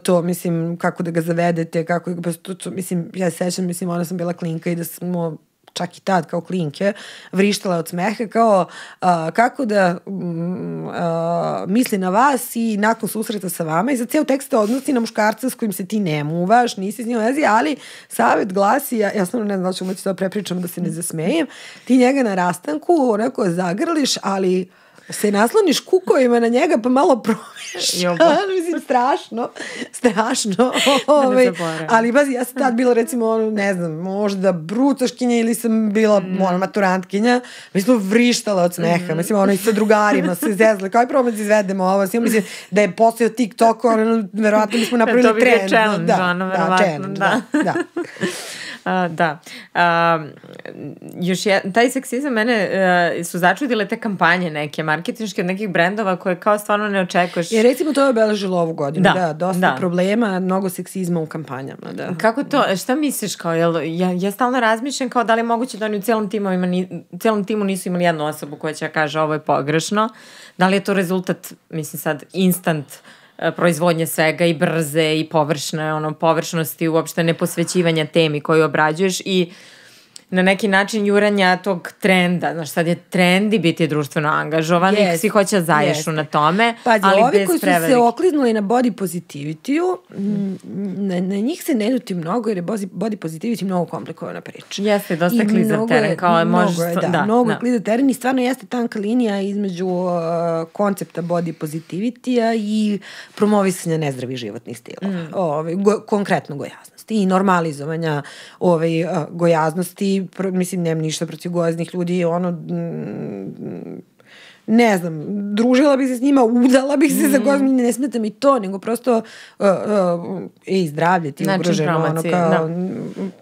to, mislim, kako da ga zavedete, kako, pa to, to, mislim, ja se sećam, mislim, ona sam bila klinka i da smo čak i tad kao klinke, vrištala od smeha kao a, kako da mm, a, misli na vas i nakon susreta sa vama i za ceo tekst odnosi na muškarca s kojim se ti ne muvaš, nisi s njim u vezi, ali savet glasi, ja, ja stvarno ne znam da ću to da prepričam da se ne zasmejem, ti njega na rastanku onako zagrliš, ali se nasloniš kukovima na njega pa malo promeš. Mislim, strašno. Strašno. ovaj, zaboravim. ali bazi, ja sam tad bila recimo, ono, ne znam, možda brutaškinja ili sam bila mm. ono, maturantkinja. Mi smo vrištala od smeha. Mm. Mislim, ono, i sa drugarima se zezle. Kao je problem da izvedemo ovo? Svima mislim da je postojao TikTok, ono, verovatno bismo napravili To bi bio trend. challenge, da, ono, da, verovatno, challenge, da. da. da. A, da. A, još je, taj seksizam mene a, su začudile te kampanje neke, marketinške od nekih brendova koje kao stvarno ne očekuješ. Jer recimo to je obeležilo ovu godinu. Da, Da, dosta da. problema, mnogo seksizma u kampanjama. Da. Kako to, šta misliš kao, jel, ja, ja stalno razmišljam kao da li je moguće da oni u celom, timovima, ni, celom timu nisu imali jednu osobu koja će da kaže ovo je pogrešno, da li je to rezultat, mislim sad, instant e, proizvodnje svega i brze i površne, ono, površnosti, uopšte neposvećivanja temi koju obrađuješ i na neki način juranja tog trenda. Znaš, sad je trendi biti društveno angažovan i Jeste, svi hoće da zaješu jeste. na tome, Pazi, ali ovi koji su prevelike. se okliznuli na body positivity-u, na, na njih se ne ljuti mnogo jer je body positivity mnogo komplikovana priča. Jeste, dosta I mnogo teren, je- kao je možeš... Mnogo je, stva- da, da, mnogo da. je klizav teren i stvarno jeste tanka linija između uh, koncepta body positivity-a i promovisanja nezdravih životnih stilova. Mm. Ove, go, konkretno gojaznosti i normalizovanja ove, uh, gojaznosti. Mislim, nemam ništa protiv gojaznih ljudi, ono, mm, ne znam, družila bih se s njima, udala bih se za gojazom, ne smeta mi to, nego prosto uh, uh, i zdravlje ti je Način ugroženo, ono, kao, da.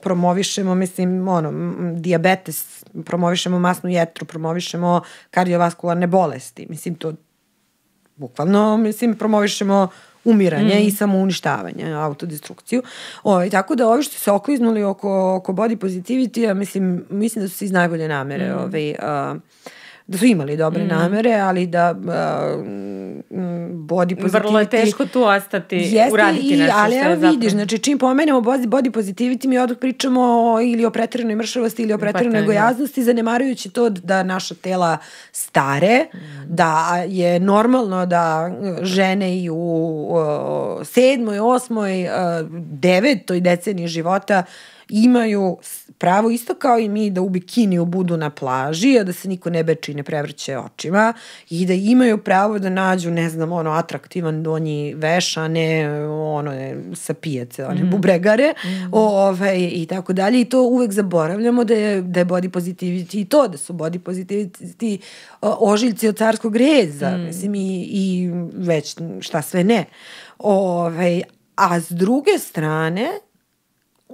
promovišemo, mislim, ono, diabetes, promovišemo masnu jetru, promovišemo kardiovaskularne bolesti, mislim, to bukvalno, mislim, promovišemo umiranje mm. i samouništavanje, autodestrukciju. Ovaj, tako da ovi što su se okliznuli oko, oko body positivity, ja mislim, mislim da su se iz najbolje namere mm. ovaj, a, da su imali dobre mm. namere, ali da uh, body positivity... Vrlo je teško tu ostati, Jeste uraditi i, nešto ali što je zapravo... vidiš, znači čim pomenemo body, body positivity mi odmah pričamo o, ili o pretjeranoj mršavosti ili o pretjeranoj Pretjeranoj, gojaznosti, zanemarujući to da naša tela stare, da je normalno da žene i u o, sedmoj, osmoj, devetoj deceniji života imaju pravo isto kao i mi da u bikiniju budu na plaži, a da se niko ne beči i ne prevrće očima i da imaju pravo da nađu, ne znam, ono, atraktivan donji veš, a ne ono, ne, sa pijace, one bubregare, ovaj, i tako dalje. I to uvek zaboravljamo da je, da je body positivity i to, da su body positivity o, ožiljci od carskog reza, mislim, i, i već šta sve ne. Ovaj, a s druge strane,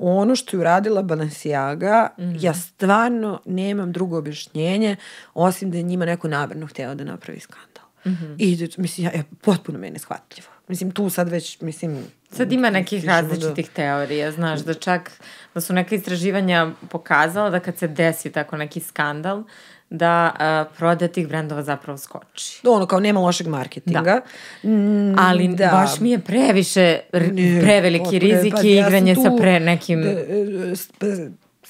ono što je uradila Balenciaga, mm. ja stvarno nemam drugo objašnjenje, osim da je njima neko namerno hteo da napravi skandal. Mm -hmm. I, mislim, ja, ja, potpuno meni shvatljivo. Mislim, tu sad već, mislim... Sad ima nekih različitih da... teorija, znaš, da čak, da su neka istraživanja pokazala da kad se desi tako neki skandal, da uh, prodaja tih brendova zapravo skoči. Ono, kao nema lošeg marketinga. Da. Mm, Ali da. baš mi je previše, preveliki rizik pa, i igranje ja sa pre nekim... Da,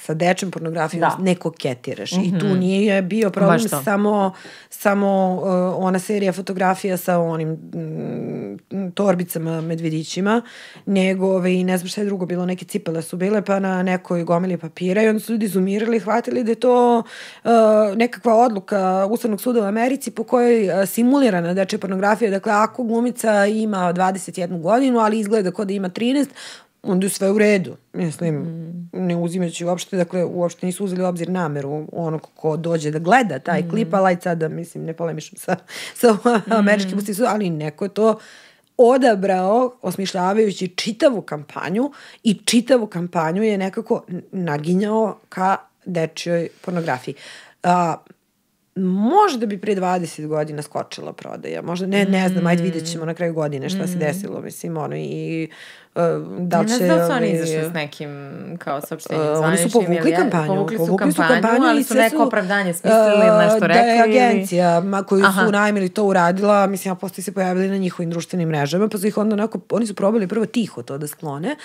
sa dečem pornografijom da. ne koketiraš. Mm -hmm. I tu mhm. nije bio problem samo, samo uh, ona serija fotografija sa onim mm, torbicama, medvedićima, nego ove, i ne znam šta je drugo bilo, neke cipele su bile pa na nekoj gomili papira i onda su ljudi zumirali i hvatili da je to uh, nekakva odluka Ustavnog suda u Americi po kojoj uh, simulirana dečja pornografija, dakle ako glumica ima 21 godinu, ali izgleda kao da ima 13, onda je sve u redu. Mislim, mm. ne uzimajući uopšte, dakle, uopšte nisu uzeli u obzir nameru onog ko dođe da gleda taj mm. klip, ali sada, mislim, ne polemišem sa, sa mm. američkim mm. ali neko je to odabrao osmišljavajući čitavu kampanju i čitavu kampanju je nekako naginjao ka dečjoj pornografiji. A, možda bi pre 20 godina skočila prodaja, možda ne, ne znam, ajde vidjet ćemo na kraju godine šta se mm. desilo, mislim, ono, i uh, da li će... Ne znam da su oni izašli s nekim kao saopštenjem uh, Oni su povukli kampanju, povukli su povukli kampanju, su kampanju ali su neko opravdanje smislili ili nešto rekli. Da je agencija ma, koju Aha. su najmili to uradila, mislim, a postoji se pojavili na njihovim društvenim mrežama, pa su ih onda onako, oni su probali prvo tiho to da sklone,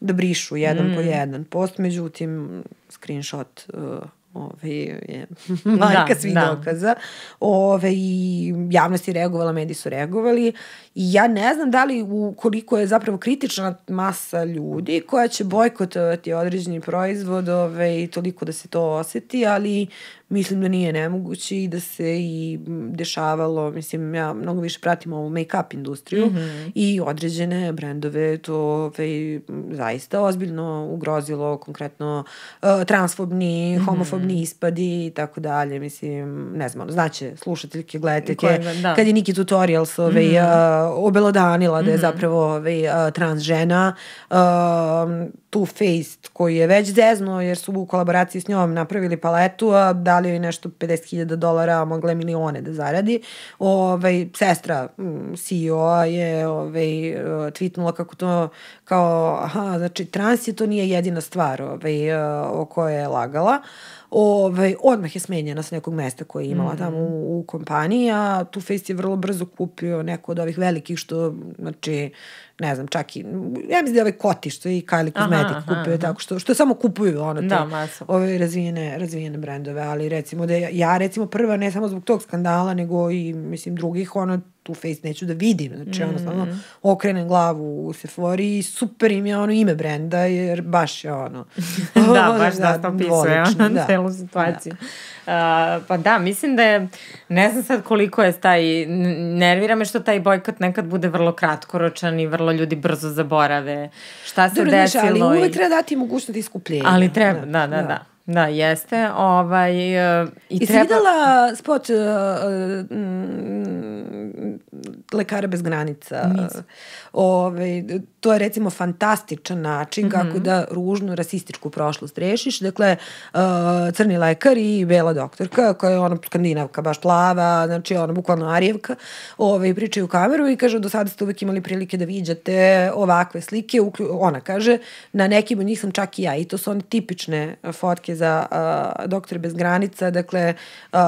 da brišu jedan mm. po jedan post, međutim, screenshot uh, ove, je majka da, svih da. dokaza. Ove, I javnost je reagovala, mediji su reagovali. I ja ne znam da li u koliko je zapravo kritična masa ljudi koja će bojkotovati određeni proizvod ove, i toliko da se to oseti, ali mislim da nije nemoguće i da se i dešavalo, mislim, ja mnogo više pratim ovu make-up industriju mm -hmm. i određene brendove to ovaj, zaista ozbiljno ugrozilo, konkretno uh, transfobni, mm -hmm. homofobni ispadi i tako dalje, mislim, ne znam, ono, znaće slušateljke, gledateljke, da. kad je Niki Tutorials ovaj, mm -hmm. uh, obelodanila mm -hmm. da je mhm. zapravo ovaj, uh, trans žena, uh, Too Faced koji je već zezno jer su u kolaboraciji s njom napravili paletu, a dali joj nešto 50.000 dolara, a mogle milione da zaradi. Ovaj, sestra mm, CEO je ovaj, tweetnula kako to kao, aha, znači trans je to nije jedina stvar ovaj, o kojoj je lagala. Ovaj, odmah je smenjena sa nekog mesta koje je imala mm. tamo u, u kompaniji, a Too Faced je vrlo brzo kupio neko od ovih velikih što, znači, ne znam, čak i, ja mislim da je ovaj Koti što i Kylie Cosmetic aha, kupio, aha. tako što, što samo kupuju ono te, da, ove razvijene, razvijene brendove, ali recimo da ja, ja recimo prva ne samo zbog tog skandala, nego i mislim drugih, ono tu face neću da vidim, znači mm. ono stvarno okrenem glavu u Sephora i super im je ono ime brenda, jer baš je ono. da, baš da, da opisuje ono da. celu situaciju. Da. Uh, pa da, mislim da je, ne znam sad koliko je taj, nervira me što taj bojkot nekad bude vrlo kratkoročan i vrlo ljudi brzo zaborave šta se Dobro, desilo. Dobro, ali uvek treba dati mogućnost iskupljenja. Ali treba, da, da, da. da. Da, jeste. Ovaj, uh, i, I treba... videla spot uh, uh, Lekara bez granica? Nisam. Ove, ovaj, to je recimo fantastičan način mm -hmm. kako da ružnu rasističku prošlost rešiš. Dakle, uh, crni lekar i bela doktorka koja je ona skandinavka, baš plava, znači ona bukvalno Arijevka, ove, ovaj, pričaju u kameru i kažu do sada ste uvek imali prilike da viđate ovakve slike. Ona kaže, na nekim od njih sam čak i ja i to su one tipične fotke za uh, doktore bez granica, dakle uh,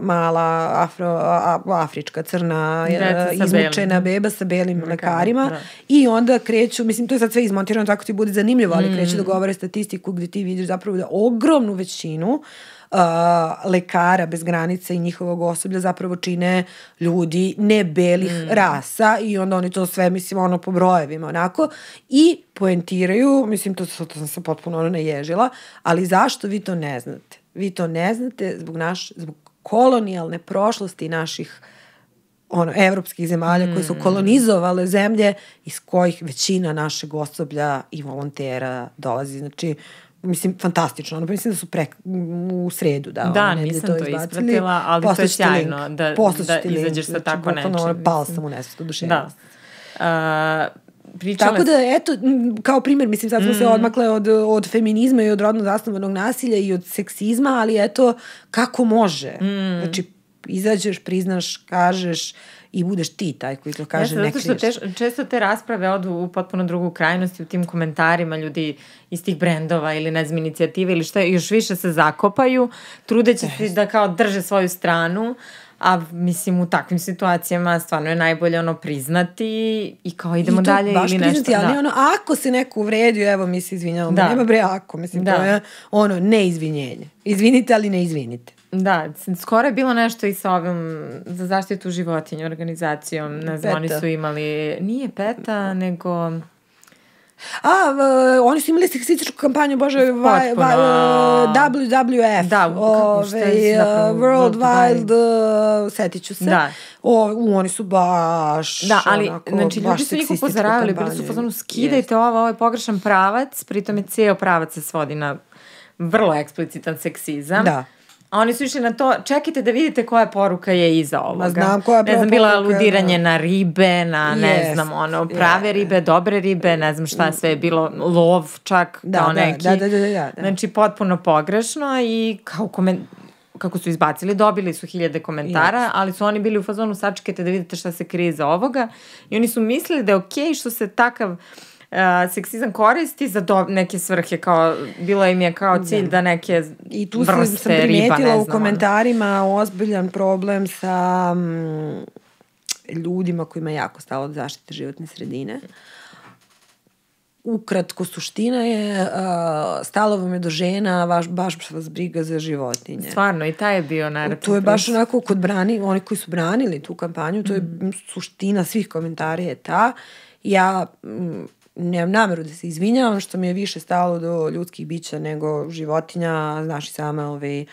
mala afro, a, afrička crna uh, izmučena beba sa belim lekarima da. i onda kreću, mislim to je sad sve izmontirano tako ti bude zanimljivo, ali mm. kreću da govore statistiku gde ti vidiš zapravo da ogromnu većinu uh, lekara bez granica i njihovog osoblja zapravo čine ljudi ne belih mm. rasa i onda oni to sve, mislim, ono po brojevima onako i poentiraju, mislim, to, to, to sam se potpuno ono naježila, ali zašto vi to ne znate? Vi to ne znate zbog, naš, zbog kolonijalne prošlosti naših uh, ono, evropskih zemalja mm. koje su mm. kolonizovale zemlje iz kojih većina našeg osoblja i volontera dolazi. Znači, mislim, fantastično. Ono, mislim da su pre, u sredu, da. Da, ono, nisam to, to ispratila, ali to je sjajno link, da, da izađeš sa znači, tako nečim. Ono, pala sam u nesvetu oduševljenost. Da. Uh, pričale... Tako da, eto, kao primjer, mislim, sad smo mm. se odmakle od, od feminizma i od rodno zasnovanog nasilja i od seksizma, ali eto, kako može. Mm. Znači, izađeš, priznaš, kažeš i budeš ti taj koji to kaže, Jeste, ne zato što kriješ. teš, često te rasprave odu u potpuno drugu krajnost i u tim komentarima ljudi iz tih brendova ili ne znam inicijative ili šta, još više se zakopaju, trudeći se da kao drže svoju stranu, a mislim u takvim situacijama stvarno je najbolje ono priznati i kao idemo I to dalje baš ili nešto. priznati, ali ono, ako se neko uvredio, evo mi se izvinjavamo, Da. nema bre ako, mislim, Da. to je ono, neizvinjenje. Izvinite, ali ne izvinite. Da, skoro je bilo nešto i sa ovim za zaštitu životinja organizacijom, ne znam, oni su imali, nije PETA, nego... A, v, oni su imali seksističku kampanju, bože, Potpuno. vaj, WWF, Da, je ovaj, zapravo uh, World Wide, uh, setit ću se. Da. O, u, oni su baš, Da, ali onako, znači ljudi su njih upozoravali, bili su u fazonu skidajte ovo, ovo je pogrešan pravac, pritom je ceo pravac se svodi na vrlo eksplicitan seksizam. Da. A oni su išli na to, čekajte da vidite koja poruka je iza ovoga. znam koja je Ne znam, bila poruka, aludiranje da. na ribe, na ne znam, ono, prave je. ribe, dobre ribe, ne znam šta sve je bilo, lov čak, Da, kao da, neki. da, da, da, da, da. Znači, potpuno pogrešno i kao komen, kako su izbacili, dobili su hiljade komentara, ali su oni bili u fazonu sačekajte da vidite šta se krije iza ovoga i oni su mislili da je okej što se takav uh, seksizam koristi za do, neke svrhe, kao, bilo im je kao cilj da, neke I tu vrste sam, sam riba, u znam, ono. komentarima ozbiljan problem sa mm, ljudima kojima je jako stalo do zaštite životne sredine. Ukratko, suština je uh, stalo vam je do žena, vaš, baš vas briga za životinje. Stvarno, i taj je bio narativ. To je baš onako kod brani, oni koji su branili tu kampanju, to je Mhm. suština svih komentara je ta. Ja mm, nemam nameru da se izvinjavam što mi je više stalo do ljudskih bića nego životinja, znaš i sama ovaj,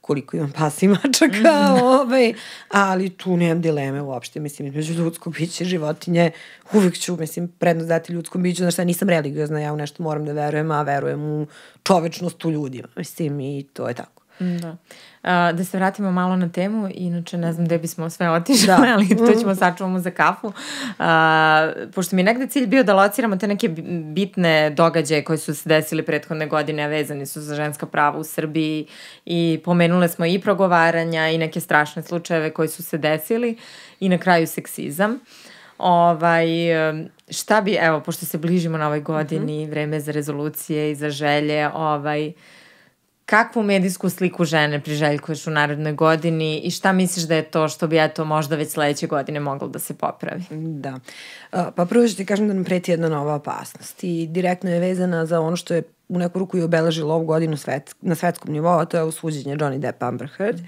koliko imam pasa i mačaka, Mhm. ovaj, ali tu nemam dileme uopšte, mislim, između ljudskog bića i životinje, uvek ću, mislim, prednost dati ljudskom biću, znaš šta, nisam religiozna, ja u nešto moram da verujem, a verujem u čovečnost u ljudima, mislim, i to je tako. Da. A, da se vratimo malo na temu, inače ne znam gde bismo sve otišli, Da. ali to ćemo sačuvamo za kafu. A, pošto mi je negde cilj bio da lociramo te neke bi- bitne događaje koji su se desili prethodne godine, a vezani su za ženska prava u Srbiji i pomenule smo i progovaranja i neke strašne slučajeve koji su se desili i na kraju seksizam. Ovaj, šta bi, evo, pošto se bližimo na ovoj godini, vreme za rezolucije i za želje, ovaj, kakvu medijsku sliku žene priželjkuješ u narednoj godini i šta misliš da je to što bi eto možda već sledeće godine moglo da se popravi? Da. Pa prvo ću ti kažem da nam preti jedna nova opasnost i direktno je vezana za ono što je u neku ruku i obeležilo ovu godinu svet, na svetskom nivou, a to je osuđenje Johnny Depp Amber Heard.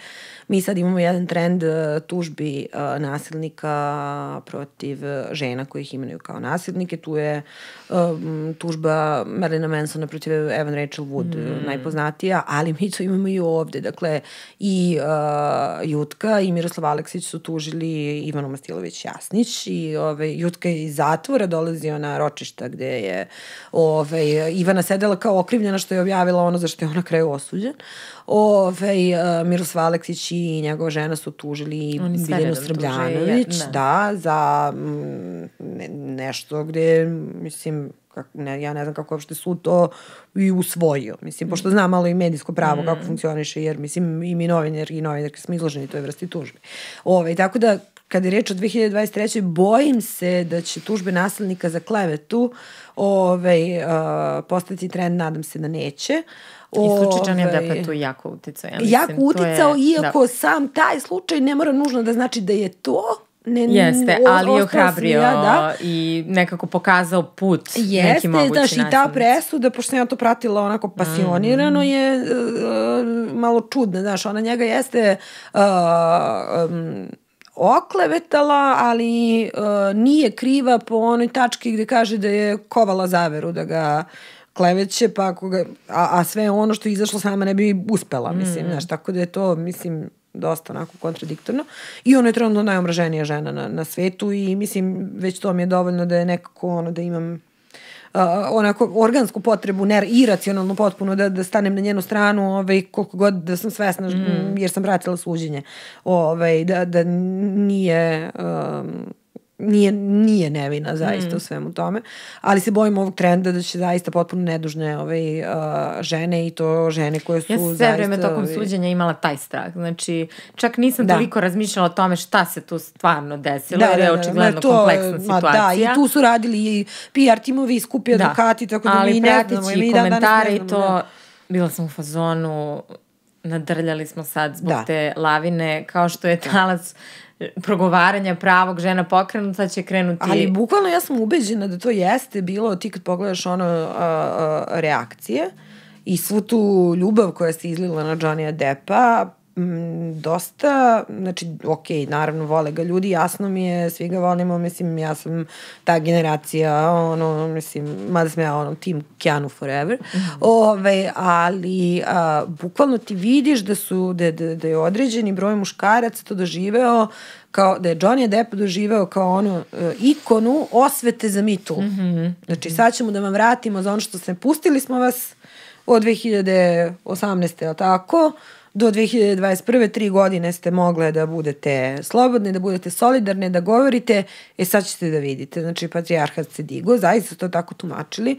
Mi sad imamo jedan trend uh, tužbi uh, nasilnika protiv uh, žena koji ih imenuju kao nasilnike. Tu je um, tužba Marilina Mansona protiv Evan Rachel Wood mm. najpoznatija, ali mi to imamo i ovde. Dakle, i uh, Jutka i Miroslav Aleksić su tužili Ivanu Mastilović-Jasnić i ovaj, Jutka je iz zatvora dolazio na ročišta gde je ovaj, Ivana sedela kao okrivljena što je objavila ono za što je ona na kraju osuđen. Ovaj, uh, Miroslav Aleksić i njegova žena su tužili Biljanu redom tuže, Srbljanović, da. da, za mm, ne, nešto gde, mislim, kak, ne, ja ne znam kako uopšte sud to i usvojio. Mislim, pošto znam malo i medijsko pravo kako funkcioniše, jer mislim i mi novinar i novinarke smo izloženi toj vrsti tužbe. Ove, tako da, kad je reč o 2023. bojim se da će tužbe nasilnika za klevetu ove, uh, postati trend, nadam se da neće. I slučaj Ovaj, Deppa tu jako uticao. Ja mislim, jako uticao, je, iako Da. sam taj slučaj ne mora nužno da znači da je to. Ne, Jeste, ali je ohrabrio ja, da. i nekako pokazao put neki Jeste, mogući znaš, i ta presuda, pošto sam ja to pratila onako pasionirano, Mm. je uh, malo čudna, znaš, ona njega jeste uh, um, oklevetala, ali uh, nije kriva po onoj tački gde kaže da je kovala zaveru, da ga kleveće, pa ako ga, a, a sve ono što je izašlo sama ne bi uspela, mislim, Mm. znaš, tako da je to, mislim, dosta onako kontradiktorno. I ona je trenutno najomraženija žena na, na svetu i mislim, već to mi je dovoljno da je nekako ono, da imam uh, onako organsku potrebu, ne, iracionalno potpuno da, da stanem na njenu stranu, ovaj, koliko god da sam svesna, mm. jer sam pratila suđenje, ovaj, da, da nije um, nije, nije nevina zaista mm. u svemu tome, ali se bojim ovog trenda da će zaista potpuno nedužne ovaj, uh, žene i to žene koje su ja sve zaista... vreme tokom ovaj... suđenja imala taj strah, znači čak nisam da. toliko razmišljala o tome šta se tu stvarno desilo, da, jer je da, da, očigledno to, kompleksna situacija. Da, i tu su radili i PR timovi i skupi da. advokati, tako da ali mi ne znamo. Ali komentare i to, da. bila sam u fazonu, nadrljali smo sad zbog da. te lavine, kao što je talac progovaranja pravog žena pokrenuta će krenuti... Ali bukvalno ja sam ubeđena da to jeste bilo, ti kad pogledaš ono a, a, reakcije i svu tu ljubav koja se izlila na Johnny Deppa, m, dosta, znači, ok, naravno, vole ga ljudi, jasno mi je, svi ga volimo, mislim, ja sam ta generacija, ono, mislim, mada sam ja, ono, team Keanu Forever, mm -hmm. Ove, ali a, bukvalno ti vidiš da su, da, da, da je određeni broj muškaraca to doživeo kao da je Johnny Depp doživeo kao onu uh, ikonu osvete za Too. Mm -hmm. Znači sad ćemo da vam vratimo za ono što ste pustili smo vas od 2018. je tako? Do 2021. tri godine ste mogle da budete slobodne, da budete solidarne, da govorite, e sad ćete da vidite. Znači, patrijarhat se digo, zaista to tako tumačili.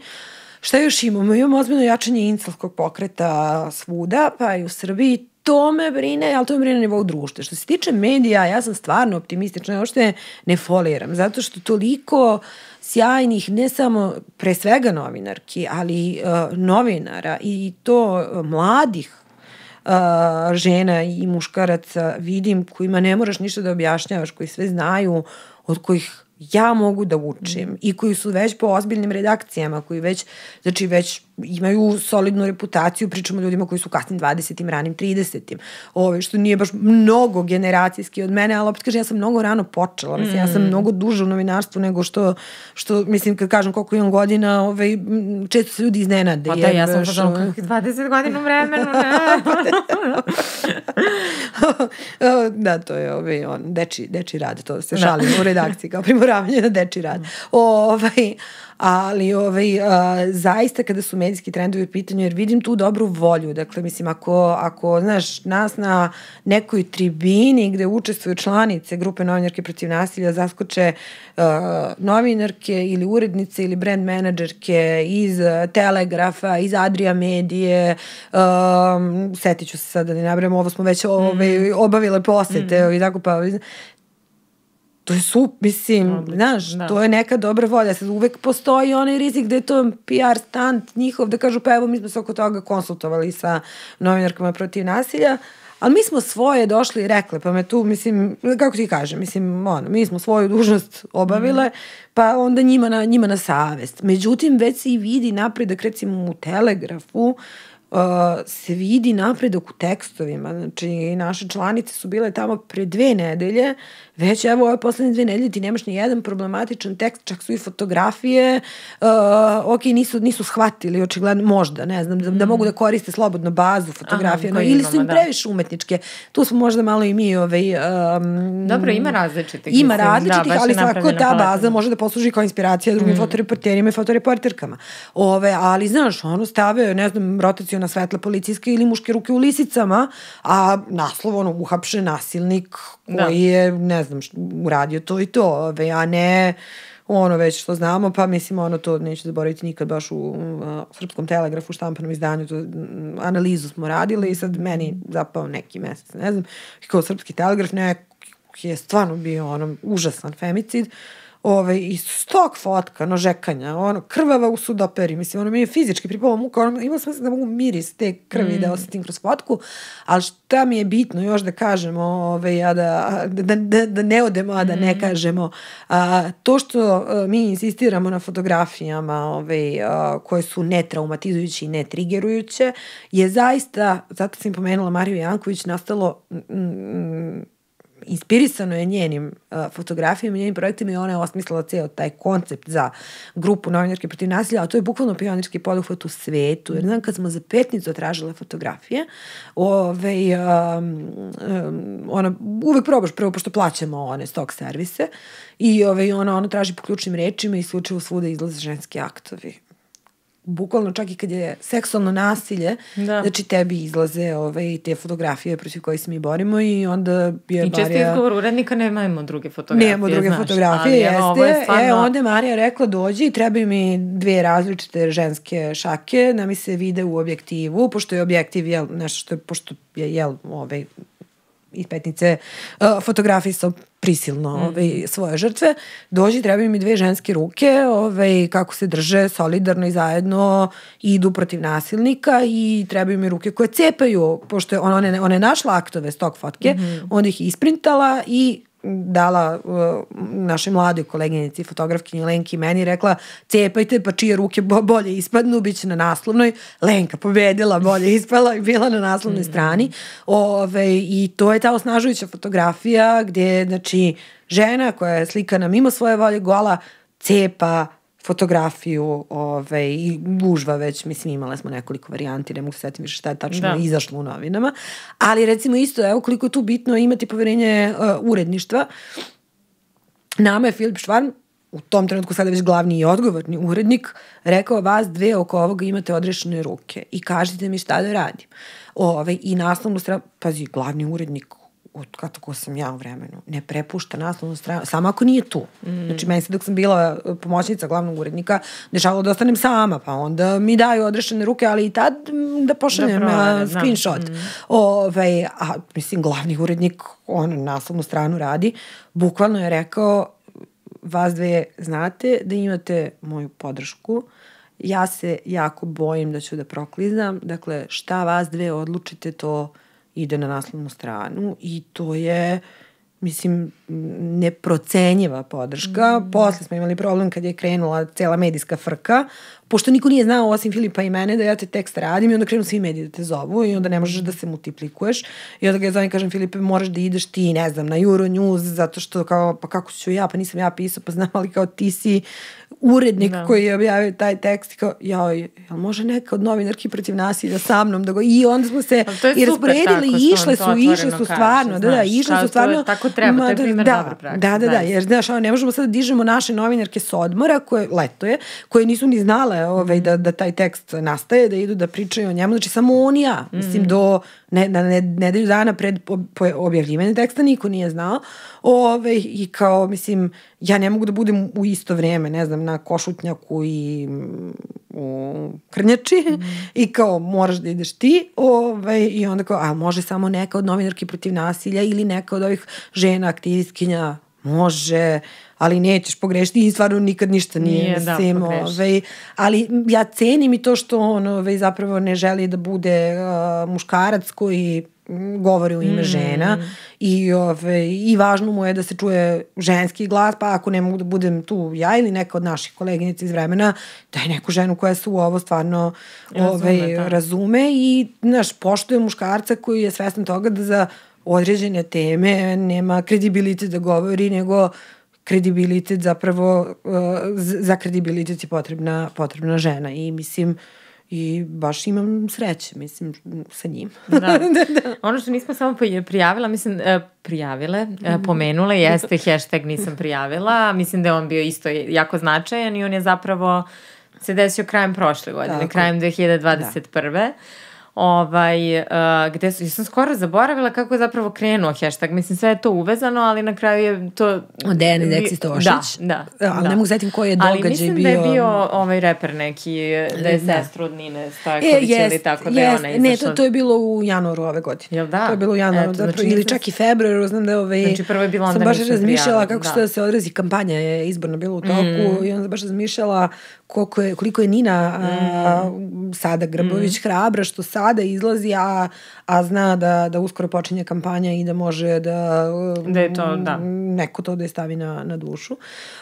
Šta još imamo? Imamo ozbiljno jačanje incelskog pokreta svuda, pa i u Srbiji. To me brine, ali to me brine na nivou društva. Što se tiče medija, ja sam stvarno optimistična, ja ošte ne foliram, zato što toliko sjajnih, ne samo pre svega novinarki, ali uh, novinara i to uh, mladih uh, žena i muškaraca vidim kojima ne moraš ništa da objašnjavaš, koji sve znaju, od kojih ja mogu da učim mm. i koji su već po ozbiljnim redakcijama, koji već, znači već imaju solidnu reputaciju, pričamo o ljudima koji su kasnim 20. ranim 30. Ove, što nije baš mnogo generacijski od mene, ali opet kažem, ja sam mnogo rano počela, mislim, mm. ja sam mm. mnogo duže u novinarstvu nego što, što mislim, kad kažem koliko imam godina, ovaj, često se ljudi iznenade. Pa da, ja sam što... 20 godina u vremenu, ne. da, to je ovaj, on, deči, deči rad, to se da. šalim u redakciji, kao primoravanje na deči rad. O, ovaj, ali ovaj, a, zaista kada su medijski trendovi u pitanju, jer vidim tu dobru volju, dakle, mislim, ako, ako znaš, nas na nekoj tribini gde učestvuju članice grupe novinarke protiv nasilja zaskoče uh, novinarke ili urednice ili brand menadžerke iz Telegrafa, iz Adria medije, um, setit ću se sada da ne nabrem, ovo smo već ove, mm. obavile posete mm. i tako pa to je sup, mislim, Odlično, znaš, da. to je neka dobra volja. Sad uvek postoji onaj rizik da je to PR stant njihov, da kažu pa evo mi smo se oko toga konsultovali sa novinarkama protiv nasilja, ali mi smo svoje došli i rekli, pa me tu, mislim, kako ti kažem, mislim, ono, mi smo svoju dužnost obavile, mm. pa onda njima na, njima na savest. Međutim, već se i vidi napredak, recimo u Telegrafu, uh, se vidi napredak u tekstovima. Znači, naše članice su bile tamo pre dve nedelje Već evo ove poslednje dve nedelje ti nemaš ni jedan problematičan tekst, čak su i fotografije, uh, ok, nisu, nisu shvatili, očigledno, možda, ne znam, da, mm. da mogu da koriste slobodno bazu fotografije, Aha, no, ili su im da. previše umetničke. Tu smo možda malo i mi ovaj... Um, Dobro, ima različitih. Ima mislim, različitih, da, ali svako ta baza može da posluži kao inspiracija drugim mm. fotoreporterima i fotoreporterkama. Ove, ali, znaš, ono stave, ne znam, rotacijona svetla policijska ili muške ruke u lisicama, a naslov, ono, uhapše nasilnik da. koji da. je, ne znam, uradio to i to, ove, a ne ono već što znamo, pa mislim ono to neću zaboraviti nikad baš u uh, Srpskom telegrafu, štampanom izdanju, to, analizu smo radili i sad meni zapao neki mesec, ne znam, i kao Srpski telegraf neki je stvarno bio ono užasan femicid, uh, ovaj, i stok fotka, no žekanja, ono, krvava u sudoperi, mislim, ono, mi je fizički pripala muka, ono, imala sam da mogu miris te krvi da mm. da osetim kroz fotku, ali šta mi je bitno još da kažemo, ovaj, a da, da, da, da ne odemo, a da ne mm. kažemo, a, to što a, mi insistiramo na fotografijama ovaj, a, koje su netraumatizujuće i netrigerujuće, je zaista, zato sam pomenula Mariju Janković, nastalo mm, inspirisano je njenim uh, fotografijama, njenim projektima i ona je osmislila ceo taj koncept za grupu novinarke protiv nasilja, a to je bukvalno pionirski poduhvat u svetu. Jer znam, kad smo za petnicu tražile fotografije, ove, um, um, ona, uvek probaš prvo, pošto plaćamo one stok servise, i ove, ona, ona traži po ključnim rečima i slučaju svuda izlaze ženski aktovi bukvalno čak i kad je seksualno nasilje, Da. znači tebi izlaze ovaj, te fotografije protiv koje se mi borimo i onda je I često Marija... izgovor urednika nemamo druge fotografije, Nemamo druge znaš, fotografije, ali ovo je jeste. stvarno... E, onda je Marija rekla, dođi i trebaju mi dve različite ženske šake, da mi se vide u objektivu, pošto je objektiv, jel, nešto što je, pošto je, jel, ovaj, iz petnice uh, fotografisao prisilno Mm. ovaj, svoje žrtve. Dođi, trebaju mi dve ženske ruke, ovaj, kako se drže solidarno i zajedno idu protiv nasilnika i trebaju mi ruke koje cepaju, pošto je ona, ona, je- ona je našla aktove s tog fotke, mm. -hmm. onda ih isprintala i dala uh, našoj mladoj koleginici, fotografkinji Lenki i meni rekla cepajte pa čije ruke bo bolje ispadnu, bit će na naslovnoj. Lenka pobedila, bolje ispala i bila na naslovnoj strani. Ove, I to je ta osnažujuća fotografija gdje znači, žena koja je slikana mimo svoje volje gola cepa fotografiju ovaj, i gužva već, mislim imale smo nekoliko varijanti, ne mogu se setiti više šta je tačno Da. izašlo u novinama, ali recimo isto, evo koliko je tu bitno imati poverenje uh, uredništva, nama je Filip Švarm, u tom trenutku sada već glavni i odgovorni urednik, rekao vas dve oko ovoga imate odrešene ruke i kažite mi šta da radim. Ove, I naslovnu stranu, pazi, glavni urednik od kako sam ja u vremenu, ne prepušta naslovnu stranu, samo ako nije tu. Mm. Znači, meni se dok sam bila e, pomoćnica glavnog urednika, dešavalo da ostanem sama, pa onda mi daju odrešene ruke, ali i tad da pošaljem Da provere, uh, screenshot. Mm. Ove, a, mislim, glavni urednik, on naslovnu stranu radi, bukvalno je rekao, vas dve znate da imate moju podršku, ja se jako bojim da ću da proklizam, dakle šta vas dve odlučite to ide na naslovnu stranu i to je mislim, neprocenjiva podrška. Mm. Posle smo imali problem kad je krenula cela medijska frka, pošto niko nije znao osim Filipa i mene da ja te tekst radim i onda krenu svi mediji da te zovu i onda ne možeš da se multiplikuješ i onda ga ja zovem i kažem Filipe moraš da ideš ti, ne znam, na Euronews zato što kao, pa kako ću ja, pa nisam ja pisao, pa znam, ali kao ti si urednik da. koji je objavio taj tekst i kao, joj, jel može neka od novinarki protiv nasilja sa mnom da go, i onda smo se i rasporedili i išle su, išle su kaže, stvarno, da, da, išle su stvarno. tako treba, to je primer da, dobre prakse, Da, da, da, jer znaš, ono, ne možemo sad da dižemo naše novinarke s odmora, koje, leto je, koje nisu ni znale ovaj, da, da taj tekst nastaje, da idu da pričaju o njemu, znači samo on i ja, mislim, do ne, na ne, nedelju dana pred objavljivanje teksta niko nije znao, Ove, i kao, mislim, ja ne mogu da budem u isto vreme, ne znam, na košutnjaku i mm, u krnjači mm. i kao moraš da ideš ti ove, i onda kao, a može samo neka od novinarki protiv nasilja ili neka od ovih žena aktivistkinja može, ali nećeš pogrešiti i stvarno nikad ništa nije, Nije, da, mislim, pogrešiš. ovaj, ali ja cenim i to što on ovaj, zapravo ne želi da bude uh, muškarac koji mm, govori u ime mm. žena i, ove, i važno mu je da se čuje ženski glas, pa ako ne mogu da budem tu ja ili neka od naših koleginica iz vremena, da je neku ženu koja se u ovo stvarno Razume, ove, da. razume i znaš, poštuje muškarca koji je svestan toga da za određene teme nema kredibilitet da govori, nego kredibilitet zapravo, uh, za kredibilitet je potrebna, potrebna žena i mislim, i baš imam sreće, mislim, sa njim. Da. Ono što nismo samo pri- prijavila, mislim, e, prijavile, e, pomenule, jeste hashtag nisam prijavila. Mislim da je on bio isto jako značajan i on je zapravo se desio krajem prošle godine, Tako. krajem 2021. Ovaj, uh, gde su, ja sam skoro zaboravila kako je zapravo krenuo hashtag. Mislim, sve je to uvezano, ali na kraju je to... Od Dejane Deksi Stošić. Da, da. Da, ali da. ne mogu setim koji je Ali događaj mislim bio. da je bio ovaj reper neki, da je Da. sestra od Nine Stojković ili tako da je ona izašla. Ne, to, to je bilo u januaru ove godine. Jel da? To je bilo u januaru, Eto, zapravo, znači ili čak i februaru, znam da je ovaj... Znači, prvo je bilo onda Sam baš razmišljala kako da. će da se odrazi kampanja, je izborno bilo u toku mm. i onda baš razmišljala koliko je, koliko je Nina a, Mm. sada Grbović hrabra što sada izlazi, a, a zna da, da uskoro počinje kampanja i da može da, Da je to, da. neko to da je stavi na, na dušu.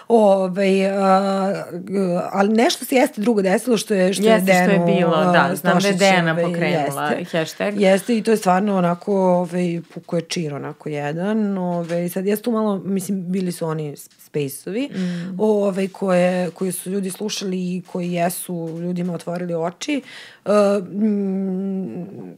Ove, a, ali nešto se jeste drugo desilo što je, što Jeste je što je bilo, da, znam da je Dejana ovaj, pokrenula jeste. hashtag. Jeste i to je stvarno onako, ovaj, puko je čir onako jedan. Ovaj, sad jeste tu malo, mislim, bili su oni space-ovi, mm. ovaj, koje, koje su ljudi slušali i koji jesu ljudima otvorili oči. Uh, mm,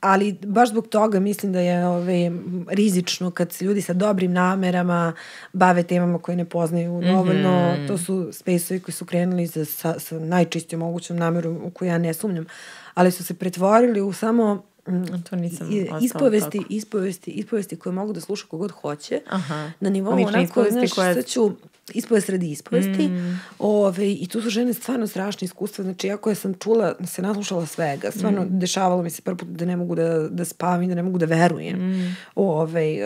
ali baš zbog toga mislim da je ove, rizično kad se ljudi sa dobrim namerama bave temama koje ne poznaju dovoljno. Mm -hmm. To su space koji su krenuli za, sa, sa najčistijom mogućom namerom u koju ja ne sumnjam, ali su se pretvorili u samo Mm, to nisam ispovesti, tako. ispovesti, ispovesti koje mogu da sluša kogod hoće. Aha. Na nivou onako, znaš, koje... sad ću ispovest radi ispovesti. Mm. Ove, I tu su žene stvarno strašne iskustva. Znači, ja koja sam čula, se naslušala svega, stvarno mm. dešavalo mi se prvo put da ne mogu da, da spavim, da ne mogu da verujem. Mm. Ove,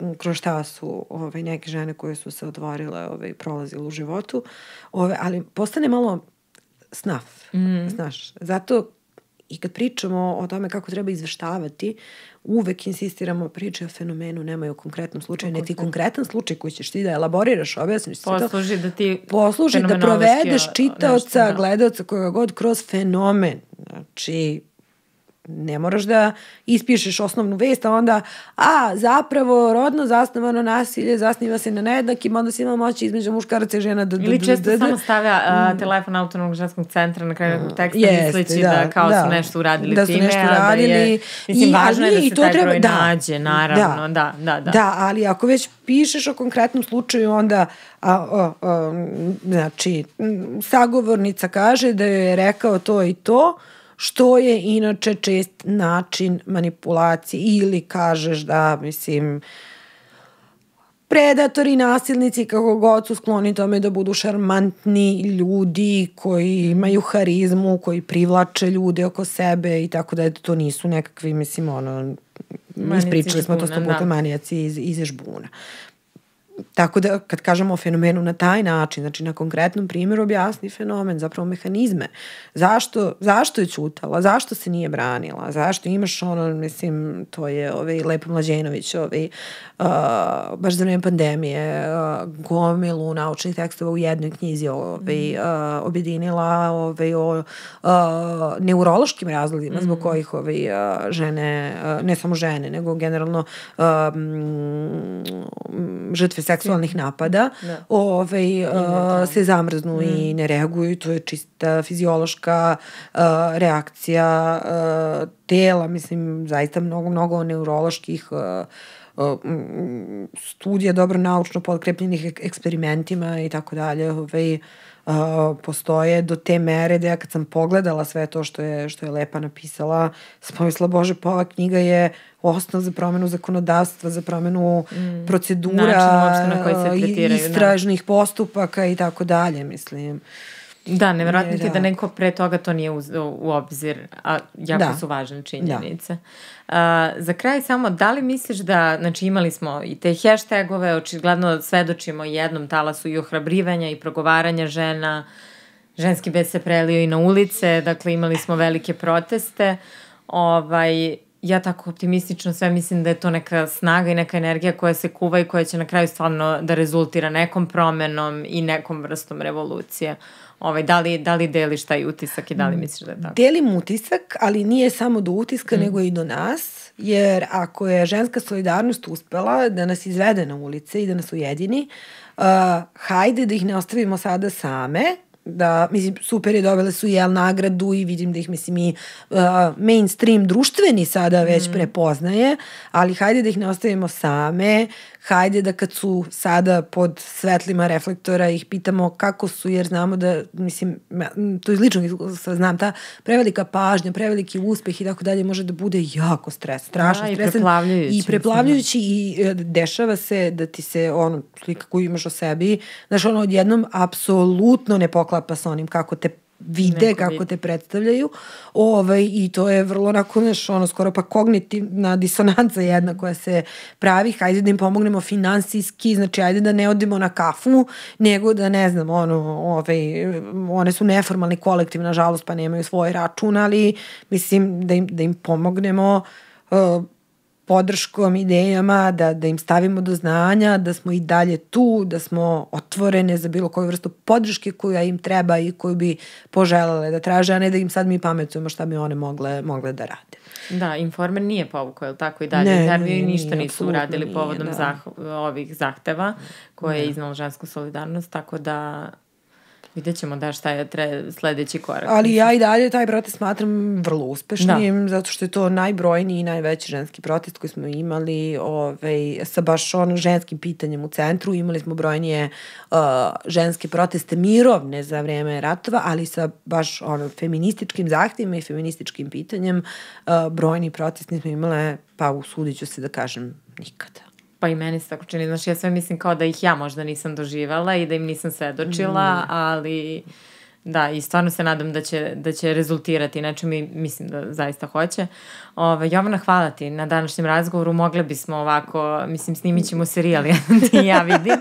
uh, kroz šta su ove, neke žene koje su se otvorile, ove, prolazile u životu. Ove, ali postane malo snaf, mm. znaš. Zato I kad pričamo o tome kako treba izveštavati, uvek insistiramo priče o fenomenu, nemaju o konkretnom slučaju, neki konkretan slučaj koji ćeš ti da elaboriraš, objasniš se Posluži da ti Posluži da provedeš čitaoca, da. gledaoca, koga god kroz fenomen. Znači, ne moraš da ispišeš osnovnu vest, a onda, a, zapravo, rodno zasnovano nasilje zasniva se na nejednakim odnosima moći između muškaraca i žena. D, Ili često d, samo stavlja uh, telefon autonomnog ženskog centra na kraju nekog teksta Jeste, misleći da, da kao da, su nešto uradili da time, su nešto radili, da je, mislim, i, važno je da se taj treba, broj da, nađe, naravno, da, da, da, da. Da, ali ako već pišeš o konkretnom slučaju, onda a, a, a, znači, sagovornica kaže da je rekao to i to, što je inače čest način manipulacije ili kažeš da, mislim, predatori, nasilnici, kako god su skloni tome da budu šarmantni ljudi koji imaju harizmu, koji privlače ljude oko sebe i tako da to nisu nekakvi, mislim, ono, ispričali smo to sto puta da. manijaci iz, iz žbuna. Tako da kad kažemo o fenomenu na taj način, znači na konkretnom primjeru objasni fenomen, zapravo mehanizme. Zašto, zašto je čutala, zašto se nije branila, zašto imaš ono, mislim, to je ovaj Lepo Mlađenović, ovaj, uh, baš za vreme pandemije, uh, gomilu naučnih tekstova u jednoj knjizi ovaj, uh, objedinila ovaj, o uh, neurološkim razlozima mm. zbog kojih ovaj, uh, žene, uh, ne samo žene, nego generalno uh, žrtve seksualnih napada da. ovaj, uh, se zamrznu mm. i ne reaguju. To je čista fiziološka uh, reakcija uh, tela. Mislim, zaista mnogo, mnogo neuroloških uh, studija dobro naučno podkrepljenih eksperimentima i tako dalje. Ovaj, Uh, postoje do te mere da ja kad sam pogledala sve to što je, što je Lepa napisala, sam pomisla, bože, pa ova knjiga je osnov za promenu zakonodavstva, za promenu mm. procedura, na koji se da. istražnih da. postupaka i tako dalje, mislim. Da, nevjerojatno ti da. da neko pre toga to nije uz, u obzir, a jako da. su važne činjenice. Da. Uh, za kraj samo, da li misliš da, znači imali smo i te hashtagove, očigledno svedočimo jednom talasu i ohrabrivanja i progovaranja žena, ženski bes se prelio i na ulice, dakle imali smo velike proteste, ovaj, ja tako optimistično sve mislim da je to neka snaga i neka energija koja se kuva i koja će na kraju stvarno da rezultira nekom promenom i nekom vrstom revolucije. Ovaj, da, li, da li deliš taj utisak i da li mm. misliš da je tako? Delim utisak, ali nije samo do utiska, mm. nego i do nas, jer ako je ženska solidarnost uspela da nas izvede na ulice i da nas ujedini, uh, hajde da ih ne ostavimo sada same, da, mislim, super je, dobile su jel nagradu i vidim da ih, mislim, i uh, mainstream društveni sada već mm. prepoznaje, ali hajde da ih ne ostavimo same, hajde da kad su sada pod svetlima reflektora ih pitamo kako su, jer znamo da, mislim, to iz ličnog iskustva znam, ta prevelika pažnja, preveliki uspeh i tako dalje može da bude jako stres, strašno da, stresan. I preplavljujući. I preplavljujući i dešava se da ti se ono, slika koju imaš o sebi, znaš, ono odjednom apsolutno ne poklapa sa onim kako te vide Neko kako te predstavljaju. Ovaj, i to je vrlo onako neš, ono, skoro pa kognitivna disonanca jedna koja se pravi. Hajde da im pomognemo finansijski znači ajde da ne odemo na kafu nego da ne znam ono, ovaj, one su neformalni kolektiv nažalost pa nemaju svoj račun ali mislim da im, da im pomognemo uh, podrškom, idejama, da, da im stavimo do znanja, da smo i dalje tu, da smo otvorene za bilo koju vrstu podrške koja im treba i koju bi poželele da traže, a ne da im sad mi pametujemo šta bi one mogle, mogle da rade. Da, Informer nije povukao, je li tako i dalje? Ne, Intervju i ništa nije, nisu uradili nije, povodom da. zah, ovih zahteva koje je iznala žensku solidarnost, tako da Vidjet ćemo da šta je tre, sledeći korak. Ali ja i dalje taj protest smatram vrlo uspešnim, da. zato što je to najbrojniji i najveći ženski protest koji smo imali ovaj, sa baš ono ženskim pitanjem u centru. Imali smo brojnije uh, ženske proteste mirovne za vreme ratova, ali sa baš ono, feminističkim zahtjevima i feminističkim pitanjem. Uh, brojni protest nismo imale, pa usudit ću se da kažem, nikada. Pa i meni se tako čini. Znači, ja sve mislim kao da ih ja možda nisam doživala i da im nisam svedočila, mm. ali da, i stvarno se nadam da će, da će rezultirati. Znači, mi mislim da zaista hoće. Ove, Jovana, hvala ti na današnjem razgovoru. Mogle bismo ovako, mislim, snimit ćemo serijal, jedan ti ja vidim.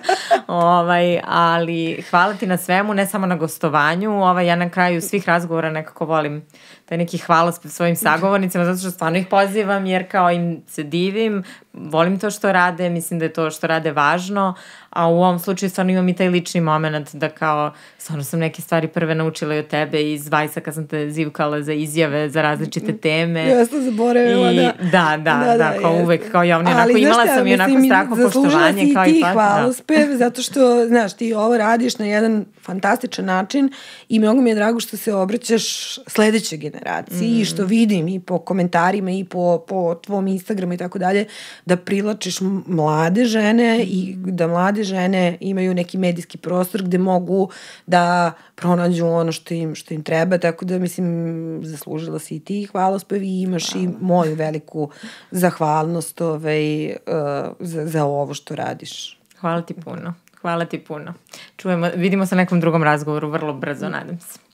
ovaj, ali hvala ti na svemu, ne samo na gostovanju. Ovaj, ja na kraju svih razgovora nekako volim taj neki hvalospev svojim sagovornicima, zato što stvarno ih pozivam, jer kao im se divim, volim to što rade, mislim da je to što rade važno, a u ovom slučaju stvarno imam i taj lični moment da kao, stvarno sam neke stvari prve naučila i od tebe iz Vajsa kad sam te zivkala za izjave, za različite teme. Ja sam zaboravila, I, da. Da, da, da, da, kao jeste. uvek, kao javni, onako Ali, imala sam i onako strahno poštovanje. kao i pa, hvalospev, da. zato što, znaš, ti ovo radiš na jedan fantastičan način i mnogo mi je drago što se obraćaš sledećoj generaciji mm. i što vidim i po komentarima i po, po tvom Instagramu i tako dalje, da privlačiš mlade žene i da mlade žene imaju neki medijski prostor gde mogu da pronađu ono što im, što im treba, tako da mislim zaslužila si i ti hvalospev i imaš Hvala. i moju veliku zahvalnost ovaj, uh, za, za ovo što radiš. Hvala ti puno. Hvala ti puno. Čujemo, vidimo se na nekom drugom razgovoru vrlo brzo, nadam se.